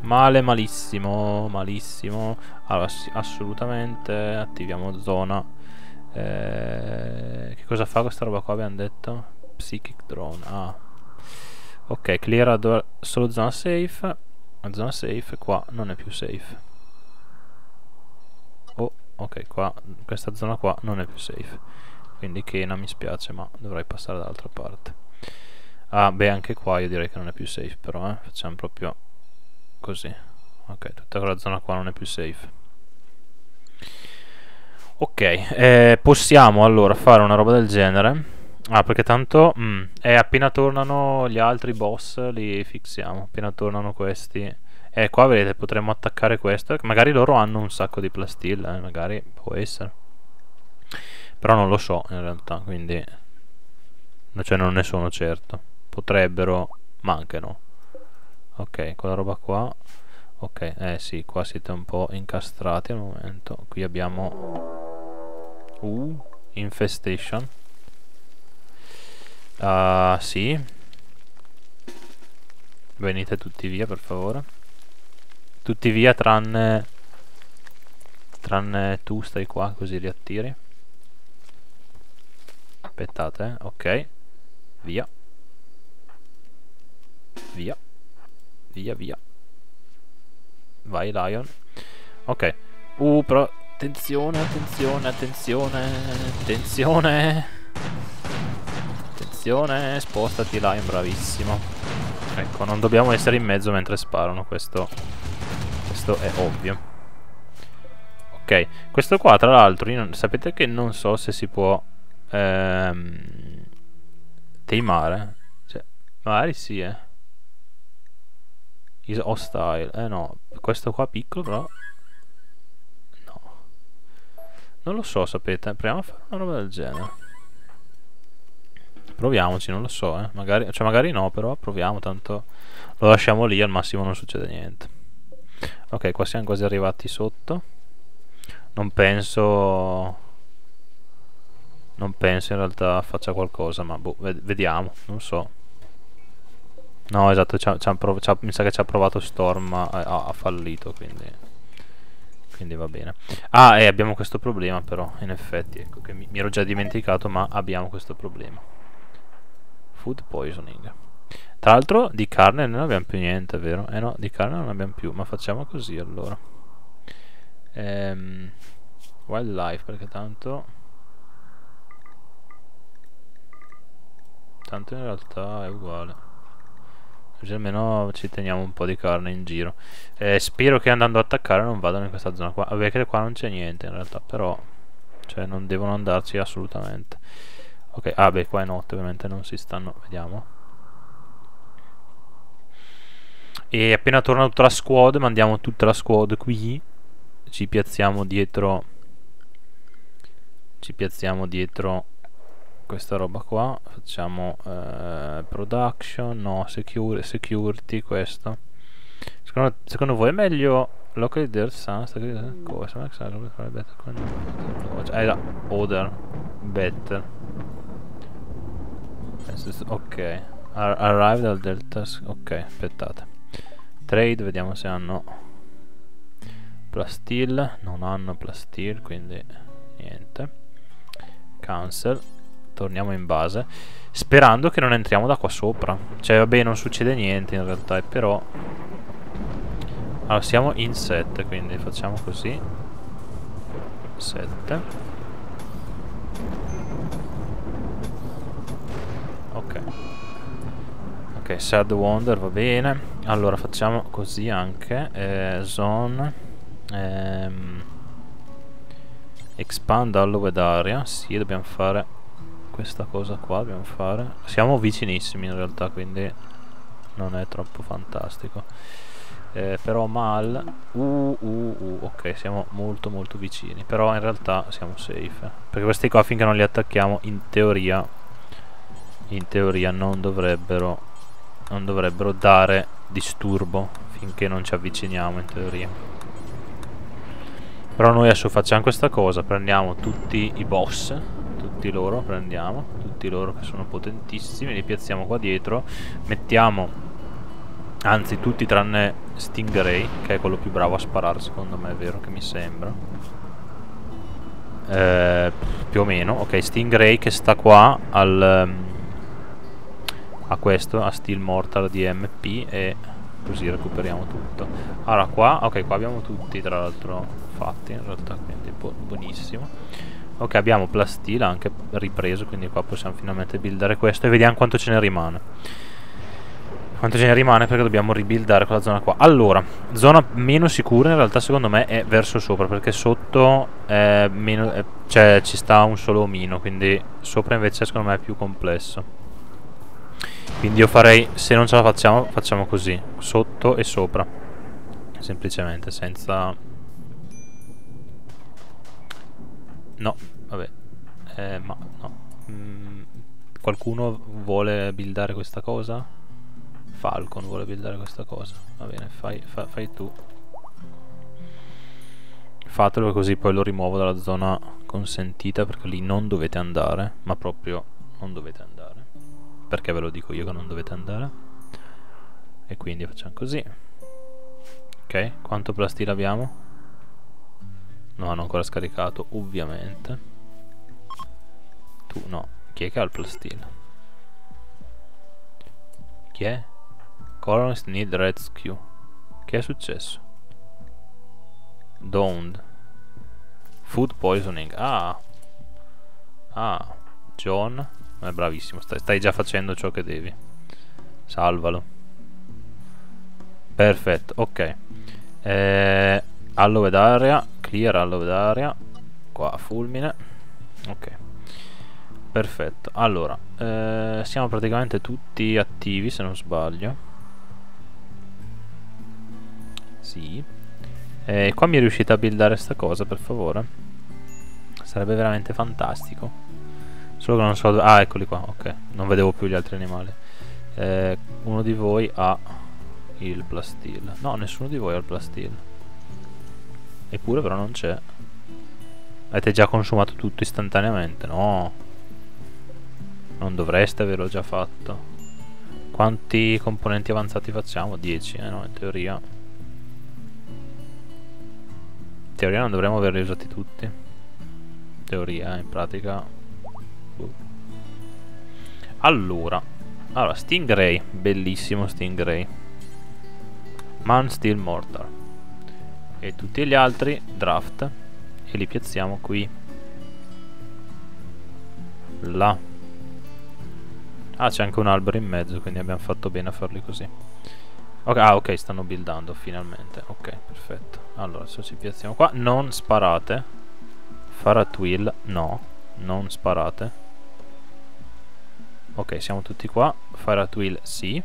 Male, malissimo, malissimo. Allora, sì, assolutamente attiviamo zona. Eh, che cosa fa questa roba qua? Abbiamo detto Psychic Drone. Ah, ok, clear solo zona safe. La zona safe qua non è più safe. Oh, ok, qua, questa zona qua non è più safe. Quindi Kena mi spiace, ma dovrei passare dall'altra parte. Ah, beh, anche qua io direi che non è più safe, però, eh. Facciamo proprio così. Ok, tutta quella zona qua non è più safe. Ok, eh, possiamo allora fare una roba del genere. Ah, perché tanto... Mm, e appena tornano gli altri boss li fixiamo. Appena tornano questi... E eh, qua vedete, potremmo attaccare questo. Magari loro hanno un sacco di plastilla, eh, magari può essere. Però non lo so, in realtà, quindi... Cioè, non ne sono certo. Potrebbero, ma anche no. Ok, quella roba qua... Ok, eh sì, qua siete un po' incastrati al momento. Qui abbiamo... Uh, infestation. Uh, sì. Venite tutti via per favore. Tutti via tranne... Tranne tu stai qua così riattiri. Aspettate, eh. ok. Via. Via. Via, via. Vai Lion. Ok. Uh, però... Attenzione, attenzione, attenzione, attenzione. Attenzione, spostati là, bravissimo. Ecco, non dobbiamo essere in mezzo mentre sparano, questo, questo è ovvio. Ok, questo qua tra l'altro, sapete che non so se si può ehm, teimare. Cioè, Magari sì, eh. Is hostile. Eh no, questo qua piccolo però... No. Non lo so, sapete. Proviamo a fare una roba del genere. Proviamoci, non lo so, eh. Magari, cioè magari no, però proviamo, tanto lo lasciamo lì, al massimo non succede niente. Ok, qua siamo quasi arrivati sotto. Non penso... Non penso in realtà faccia qualcosa, ma boh, vediamo, non so. No, esatto, c ha, c ha mi sa che ci ha provato Storm, ha, ha, fallito, quindi... Quindi va bene. Ah, e abbiamo questo problema però, in effetti, ecco, che mi, mi ero già dimenticato, ma abbiamo questo problema. Food poisoning. Tra l'altro di carne non abbiamo più niente, vero? Eh no, di carne non abbiamo più, ma facciamo così allora. Ehm, wildlife, perché tanto... Tanto in realtà è uguale. Così almeno ci teniamo un po' di carne in giro. Eh, spero che andando ad attaccare non vadano in questa zona qua. Vabbè che qua non c'è niente in realtà, però... Cioè non devono andarci assolutamente. Ok, ah beh qua è notte ovviamente non si stanno... Vediamo. E appena torna tutta la squad, mandiamo tutta la squad qui. Ci piazziamo dietro... Ci piazziamo dietro questa roba qua facciamo eh, production no secure, security questo. Secondo, secondo voi è meglio locally there sounds cosa eh, order better. Ok. Ar arrived al delta ok aspettate. Trade vediamo se hanno plastil non hanno plastil quindi niente. Cancel torniamo in base sperando che non entriamo da qua sopra. Cioè vabbè non succede niente in realtà però allora siamo in 7 quindi facciamo così. 7 ok. Ok sad wonder va bene. Allora facciamo così anche. Eh, zone ehm, expand allowed area sì dobbiamo fare questa cosa qua dobbiamo fare. Siamo vicinissimi in realtà quindi non è troppo fantastico. Eh, però mal. Uh, uh, uh, ok siamo molto molto vicini. Però in realtà siamo safe. Perché questi qua finché non li attacchiamo in teoria in teoria non dovrebbero non dovrebbero dare disturbo finché non ci avviciniamo in teoria. Però noi adesso facciamo questa cosa prendiamo tutti i boss tutti loro prendiamo tutti loro che sono potentissimi li piazziamo qua dietro mettiamo anzi tutti tranne Stingray che è quello più bravo a sparare secondo me è vero che mi sembra. Eh, più o meno ok Stingray che sta qua al um, a questo a Steel Mortar di MP e così recuperiamo tutto. Allora qua ok qua abbiamo tutti tra l'altro fatti in realtà quindi bu buonissimo Ok, abbiamo plastila anche ripreso, quindi qua possiamo finalmente buildare questo e vediamo quanto ce ne rimane. Quanto ce ne rimane perché dobbiamo ribuildare quella zona qua. Allora, zona meno sicura in realtà secondo me è verso sopra, perché sotto è meno, è, cioè, ci sta un solo omino, quindi sopra invece secondo me è più complesso. Quindi io farei, se non ce la facciamo, facciamo così, sotto e sopra. Semplicemente, senza No, vabbè. Eh, ma no. Mm, qualcuno vuole buildare questa cosa? Falcon vuole buildare questa cosa. Va bene, fai, fa, fai tu. Fatelo così poi lo rimuovo dalla zona consentita perché lì non dovete andare, ma proprio non dovete andare. Perché ve lo dico io che non dovete andare. E quindi facciamo così. Ok, quanto plastino abbiamo? Non hanno ancora scaricato, ovviamente. Tu no. Chi è che ha il plastino? Chi è? Colonist need rescue. Che è successo? Downed. Food poisoning. Ah. Ah. John. È bravissimo. Stai, stai già facendo ciò che devi. Salvalo. Perfetto. Ok. Eh, allowed area clear allowed area qua fulmine ok Perfetto, allora, eh, siamo praticamente tutti attivi se non sbaglio. Sì. Eh, qua mi riuscite a buildare sta cosa, per favore? Sarebbe veramente fantastico. Solo che non so dove... Ah, eccoli qua, ok. Non vedevo più gli altri animali. Eh, uno di voi ha il plastil. No, nessuno di voi ha il plastil. Eppure però non c'è. Avete già consumato tutto istantaneamente? No. Non dovreste averlo già fatto. Quanti componenti avanzati facciamo? 10, eh no, in teoria. In teoria non dovremmo averli usati tutti. In teoria, eh, in pratica... Uh. Allora. Allora, Stingray. Bellissimo Stingray. Man Steel Mortar. E tutti gli altri, draft. E li piazziamo qui. Là. Ah, c'è anche un albero in mezzo, quindi abbiamo fatto bene a farli così. Okay, ah, ok, stanno buildando finalmente. Ok, perfetto. Allora, adesso ci piazziamo qua. Non sparate. Faratwill, no. Non sparate. Ok, siamo tutti qua. Faratwill, sì.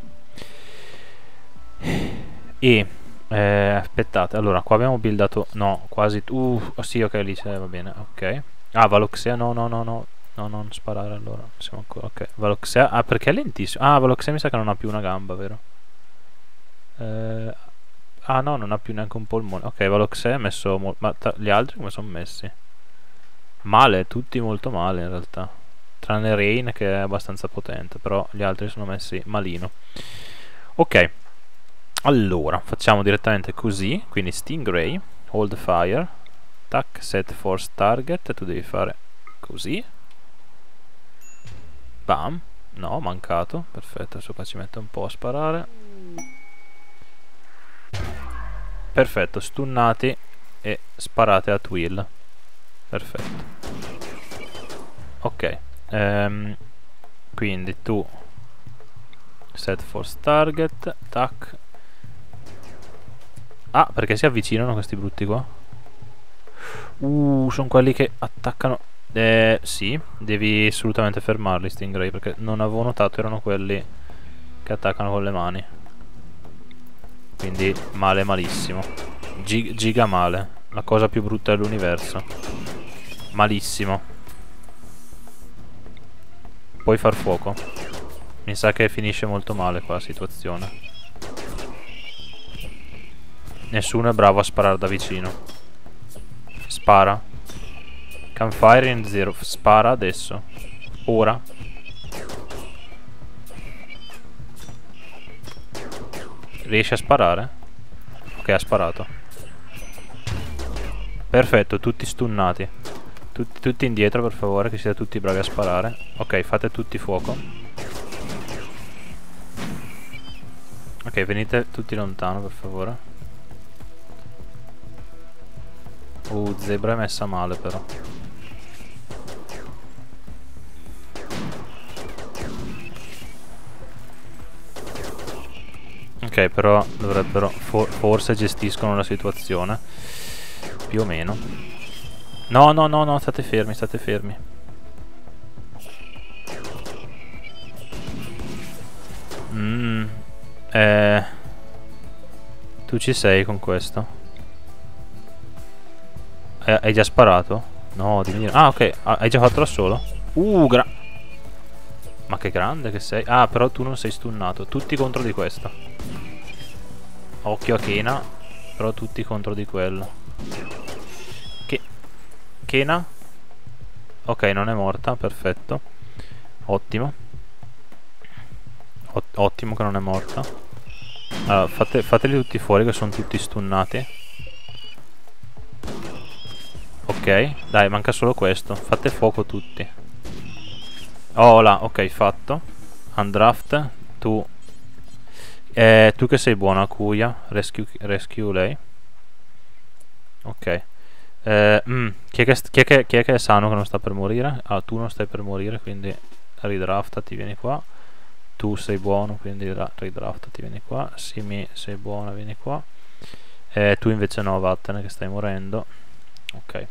E... Eh, aspettate, allora, qua abbiamo buildato... No, quasi... Uh, oh, sì, ok, lì va bene, ok. Ah, Valoxea, no, no, no, no. No, non sparare allora. Siamo ancora. Ok. Valoxea. Ah, perché è lentissimo? Ah, Valoxea mi sa che non ha più una gamba, vero? Eh, ah, no, non ha più neanche un polmone. Ok, Valoxea è messo. Ma gli altri come sono messi? Male, tutti molto male in realtà. Tranne Rain che è abbastanza potente. Però gli altri sono messi malino. Ok. Allora, facciamo direttamente così. Quindi Stingray, Hold Fire. Tac, set force target. Tu devi fare così Bam. No, mancato. Perfetto, adesso qua ci metto un po' a sparare. Perfetto, stunnati e sparate a Twill. Perfetto. Ok. Um, quindi tu set force target, tac. Ah, perché si avvicinano questi brutti qua? Uh, sono quelli che attaccano eh, sì, devi assolutamente fermarli Stingray perché non avevo notato erano quelli che attaccano con le mani. Quindi male malissimo. Gig giga male. La cosa più brutta dell'universo. Malissimo. Puoi far fuoco. Mi sa che finisce molto male qua la situazione. Nessuno è bravo a sparare da vicino. Spara. Campfire in zero. Spara adesso. Ora. Riesce a sparare? Ok, ha sparato. Perfetto, tutti stunnati. Tutti, tutti indietro, per favore, che siete tutti bravi a sparare. Ok, fate tutti fuoco. Ok, venite tutti lontano, per favore. Uh, zebra è messa male, però. Ok, però dovrebbero... For forse gestiscono la situazione. Più o meno. No, no, no, no, state fermi, state fermi. Mmm. Eh... Tu ci sei con questo? Eh, hai già sparato? No, devi dire... Ah, ok. Ah, hai già fatto da solo? Uh, gra... Ma che grande che sei. Ah, però tu non sei stunnato. Tutti contro di questo. Occhio a Kena. Però tutti contro di quello. Che... Kena? Ok, non è morta, perfetto. Ottimo. Ot ottimo che non è morta. Allora, fate, fateli tutti fuori che sono tutti stunnati. Ok, dai, manca solo questo. Fate fuoco tutti. Oh là, ok, fatto. Undraft, tu eh, tu che sei buona, Kuya, rescue, rescue lei. Ok. Eh, mm, chi, è che, chi, è che, chi, è che, è sano che non sta per morire? Ah, tu non stai per morire, quindi ridraftati, vieni qua. Tu sei buono, quindi ridraftati, vieni qua. Simi, sei buona, vieni qua. Eh, tu invece no, vattene che stai morendo. Ok.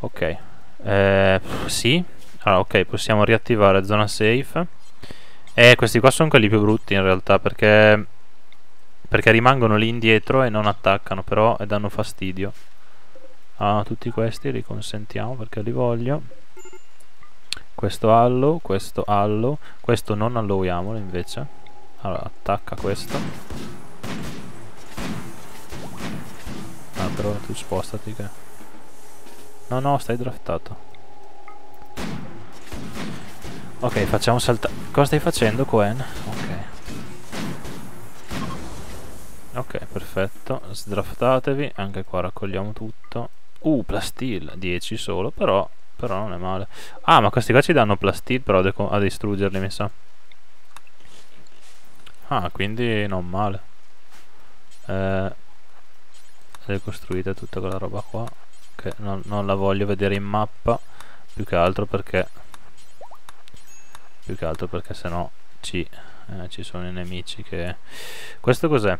Ok. Eh, sì. allora ok possiamo riattivare zona safe. E questi qua sono quelli più brutti in realtà perché perché rimangono lì indietro e non attaccano però e danno fastidio. A tutti questi li consentiamo perché li voglio. Questo allo questo allo. Questo non allowiamolo invece. Allora attacca questo. Ah però tu spostati che no no stai draftato Ok, facciamo saltare... Cosa stai facendo, Cohen? Ok. Ok, perfetto. Sdraftatevi. Anche qua raccogliamo tutto. Uh, plastil. 10 solo, però... Però non è male. Ah, ma questi qua ci danno plastil però a distruggerli, mi sa. Ah, quindi non male. Eh, ricostruite tutta quella roba qua. Che non, non la voglio vedere in mappa. Più che altro perché più che altro perché sennò ci, eh, ci sono i nemici che... Questo cos'è?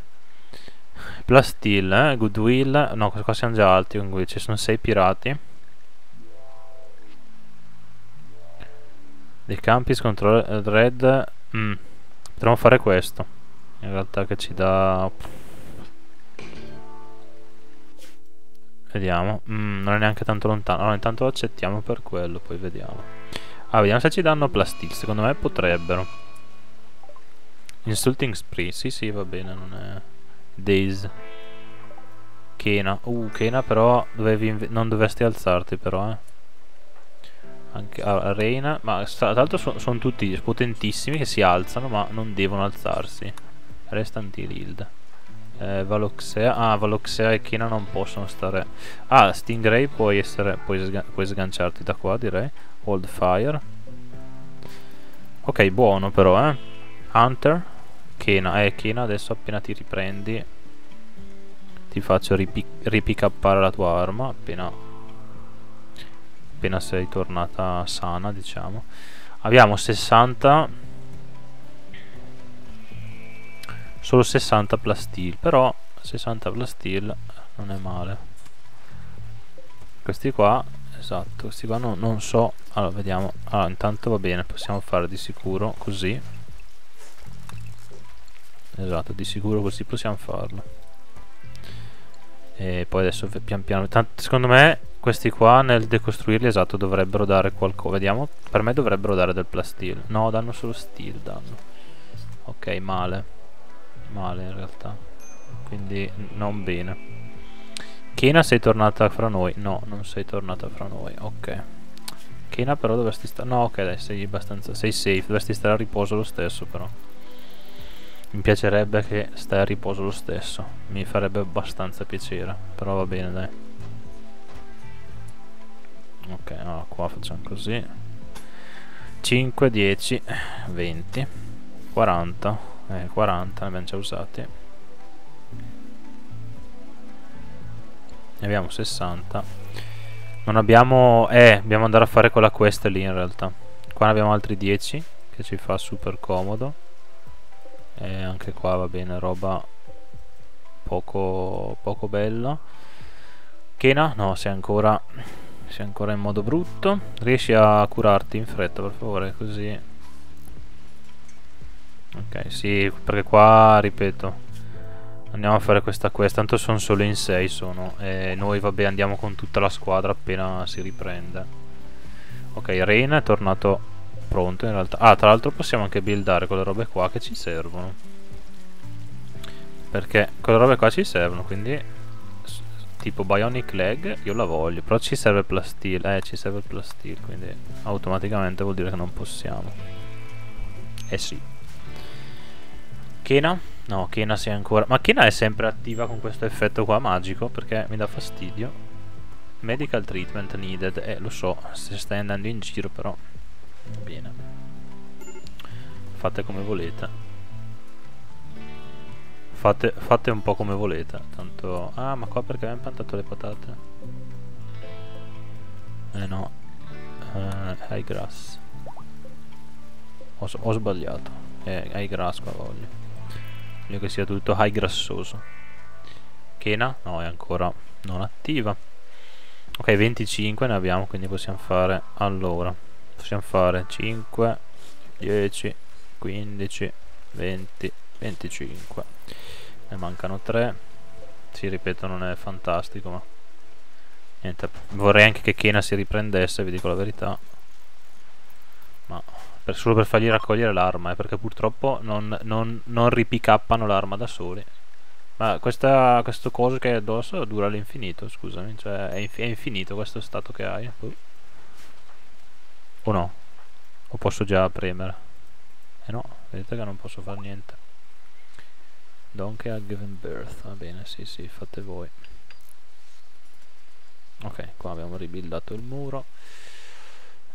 Plastil, eh? Goodwill, no qua siamo già alti comunque ci sono 6 pirati dei campi scontrol red mm. potremmo fare questo in realtà che ci dà vediamo mm, non è neanche tanto lontano allora intanto lo accettiamo per quello poi vediamo Ah, vediamo se ci danno plastic. Secondo me potrebbero. Insulting spree. Sì, sì, va bene, non è... Days. Kena. Uh, Kena però dovevi non dovresti alzarti però, eh. Anche ah, Reina. Ma tra l'altro sono son tutti potentissimi che si alzano, ma non devono alzarsi. Restanti Hild. Eh, Valoxea. Ah, Valoxea e Kena non possono stare. Ah, Stingray puoi essere. Puoi, sga puoi sganciarti da qua, direi. Hold fire Ok buono però eh Hunter Kena Eh Kena adesso appena ti riprendi Ti faccio ripicappare la tua arma Appena Appena sei tornata sana diciamo Abbiamo 60 Solo 60 plastil Però 60 plastil non è male. Questi qua esatto questi qua no, non so. Allora vediamo. Allora intanto va bene possiamo fare di sicuro così. Esatto di sicuro così possiamo farlo. E poi adesso pian piano tanto, secondo me questi qua nel decostruirli esatto dovrebbero dare qualcosa vediamo per me dovrebbero dare del plastil no danno solo steel danno. Ok male male in realtà. Quindi non bene. Kena sei tornata fra noi? No, non sei tornata fra noi Ok. Kena però dovresti stare No, ok, dai, sei abbastanza Sei safe, dovresti stare a riposo lo stesso però. Mi piacerebbe che stai a riposo lo stesso. Mi farebbe abbastanza piacere Però va bene, dai. Ok, allora qua facciamo così. 5, 10, 20 40 Eh, 40 ne abbiamo già usati. Ne abbiamo 60 non abbiamo eh dobbiamo andare a fare quella quest lì in realtà. Qua ne abbiamo altri 10 che ci fa super comodo. E anche qua va bene roba poco poco bella. Kena? No sei ancora sei ancora in modo brutto. Riesci a curarti in fretta per favore così ok sì perché qua ripeto Andiamo a fare questa quest, tanto sono solo in 6 sono E noi vabbè andiamo con tutta la squadra appena si riprende. Ok, Reina è tornato pronto in realtà. Ah, tra l'altro possiamo anche buildare quelle robe qua che ci servono. Perché quelle robe qua ci servono, quindi Tipo Bionic Leg, io la voglio Però ci serve Plastil, eh ci serve Plastil Quindi automaticamente vuol dire che non possiamo. Eh sì Kena No, Kena si è ancora... Ma Kena è sempre attiva con questo effetto qua magico perché mi dà fastidio. Medical treatment needed. Eh, lo so, se stai andando in giro però... Bene. Fate come volete. Fate, fate un po' come volete. Tanto... Ah, ma qua perché abbiamo piantato le patate? Eh no. Uh, high grass. Ho, ho sbagliato. Eh, high grass qua voglio. Che sia tutto high grassoso. Kena? No, è ancora non attiva. Ok, 25 ne abbiamo, quindi possiamo fare allora. possiamo fare 5 10 15 20 25 ne mancano 3 si ripeto non è fantastico ma niente vorrei anche che Kena si riprendesse vi dico la verità ma per, solo per fargli raccogliere l'arma eh, perché purtroppo non, non, non ripicappano l'arma da soli. Ma questa, questo coso che hai addosso dura all'infinito scusami cioè è, inf è, infinito questo stato che hai uh. o no? O posso già premere? Eh no vedete che non posso fare niente. Donkey ha given birth va bene sì sì fate voi. Ok qua abbiamo ribildato il muro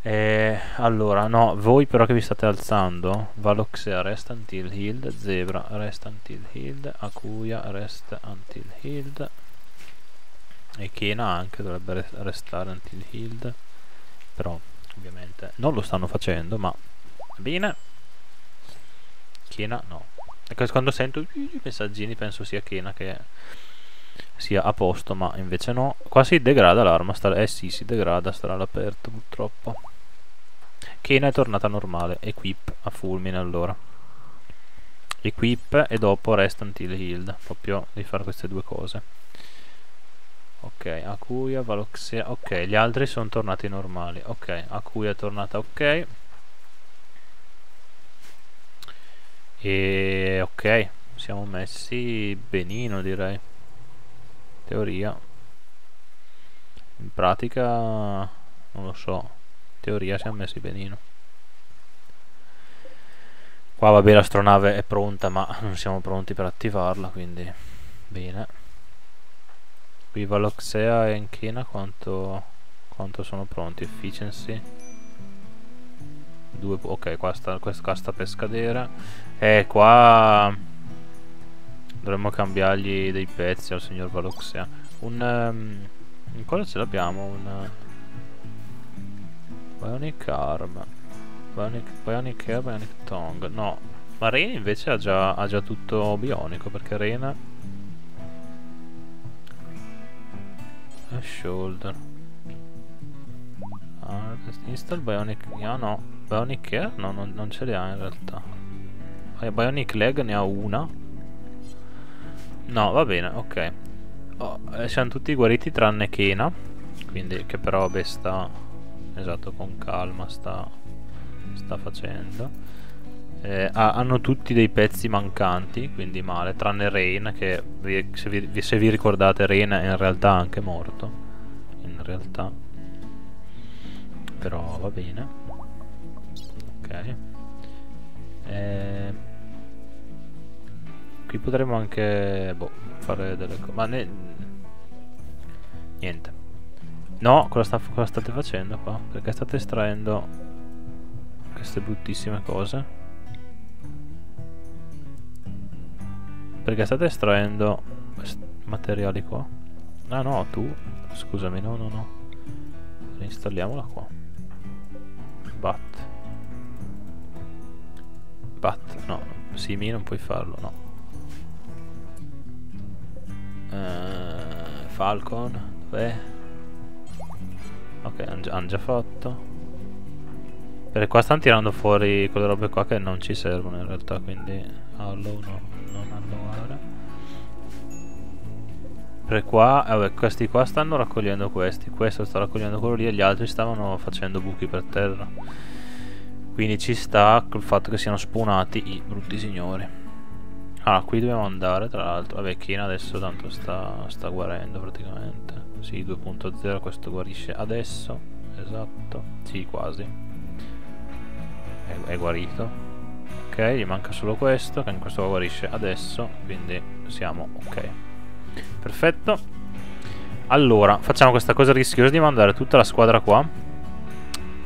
eh, allora, no, voi però che vi state alzando, Valoxea resta until healed, Zebra resta until healed, Akuya resta until healed, e Kena anche dovrebbe restare until healed, però ovviamente non lo stanno facendo, ma bene. Kena no. Quando sento i messaggini penso sia Kena che sia a posto, ma invece no. Qua si degrada l'arma, eh sì, si degrada, starà all'aperto purtroppo. Kena è tornata normale. Equip a fulmine allora. Equip e dopo rest until healed. Proprio di fare queste due cose. Ok, Akuya, Valoxia. Ok, gli altri sono tornati normali. Ok, Akuya è tornata ok. E ok, siamo messi benino direi. Teoria. In pratica non lo so teoria siamo messi benino. Qua vabbè l'astronave è pronta ma non siamo pronti per attivarla quindi bene. Qui Valoxea e Enchina quanto, quanto sono pronti? Efficiency. Due, ok qua sta, qua sta per scadere. E qua dovremmo cambiargli dei pezzi al signor Valoxea. Un um, cosa ce l'abbiamo un Bionic Arm Bionic, Bionic Air, Bionic Tongue. No, ma Rena invece ha già, ha già tutto bionico Perché Rena A shoulder. Harvest Install Bionic Ah no Bionic Air? No, non, non ce li ha in realtà. Bionic Leg ne ha una. No, va bene, ok. Oh, eh, Siamo tutti guariti tranne Kena Quindi che però vabbè sta esatto con calma sta, sta facendo. Eh, hanno tutti dei pezzi mancanti quindi male tranne Rain che se vi, se vi ricordate Rain è in realtà anche morto. In realtà. Però va bene. Ok. Eh, qui potremmo anche boh, fare delle cose ma ne, niente No, cosa, sta, cosa state facendo qua? Perché state estraendo queste bruttissime cose? Perché state estraendo materiali qua? Ah no, tu. Scusami, no, no, no. Reinstalliamola qua. Bat. Bat, no. Simi non puoi farlo, no. Uh, Falcon, dov'è? Ok, hanno già fatto. Perché qua stanno tirando fuori quelle robe qua che non ci servono in realtà, quindi allow no, non alloware. Perché qua, vabbè, questi qua stanno raccogliendo questi, questo sta raccogliendo quello lì e gli altri stavano facendo buchi per terra. Quindi ci sta col fatto che siano spawnati i brutti signori. Ah, qui dobbiamo andare tra l'altro. Vabbè, Kina adesso tanto sta, sta guarendo praticamente. Sì, 2.0 questo guarisce adesso. Esatto. Sì, quasi. È, è, guarito. Ok, gli manca solo questo, che questo guarisce adesso, quindi siamo ok. Perfetto. Allora, facciamo questa cosa rischiosa di mandare tutta la squadra qua.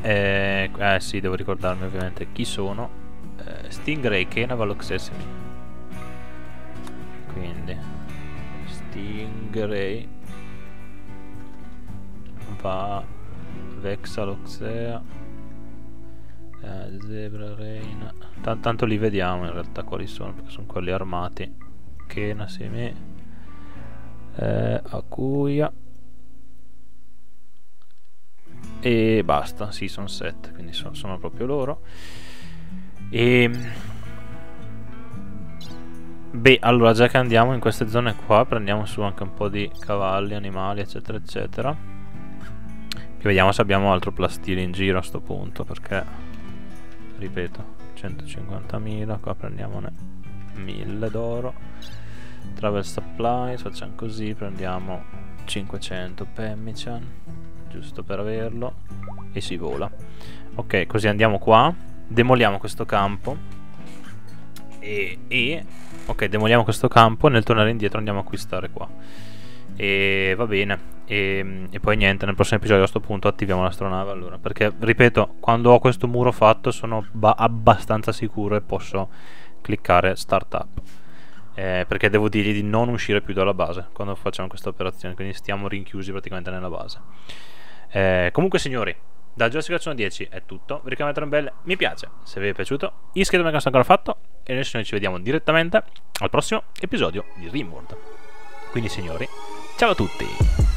Eh, eh sì, devo ricordarmi ovviamente chi sono. Eh, Stingray, Kena. Quindi Stingray va Vexaloxea eh, Zebra Reina Tant tanto li vediamo in realtà quali sono perché sono quelli armati Kena Semi eh, Akuya e basta, sì sono 7, quindi sono, sono proprio loro. E... Ehm, beh, allora già che andiamo in queste zone qua, prendiamo su anche un po' di cavalli, animali, eccetera, eccetera. Che vediamo se abbiamo altro plastile in giro a sto punto, perché, ripeto, 150.000, qua prendiamone 1000 d'oro. Travel supplies, facciamo così, prendiamo 500 pemmichan, giusto per averlo, e si vola. Ok, così andiamo qua, demoliamo questo campo, e, e ok, demoliamo questo campo, nel tornare indietro andiamo a acquistare qua. E va bene. E, e, poi niente, nel prossimo episodio a questo punto attiviamo l'astronave allora. Perché, ripeto, quando ho questo muro fatto sono abbastanza sicuro e posso cliccare startup. Eh, perché devo dirgli di non uscire più dalla base quando facciamo questa operazione. Quindi stiamo rinchiusi praticamente nella base. Eh, comunque signori, da Jessica 10 è tutto. Vi ricordo un bel mi piace se vi è piaciuto. Iscrivetevi se non ancora fatto. E noi ci vediamo direttamente al prossimo episodio di Rimworld. Quindi signori, ciao a tutti!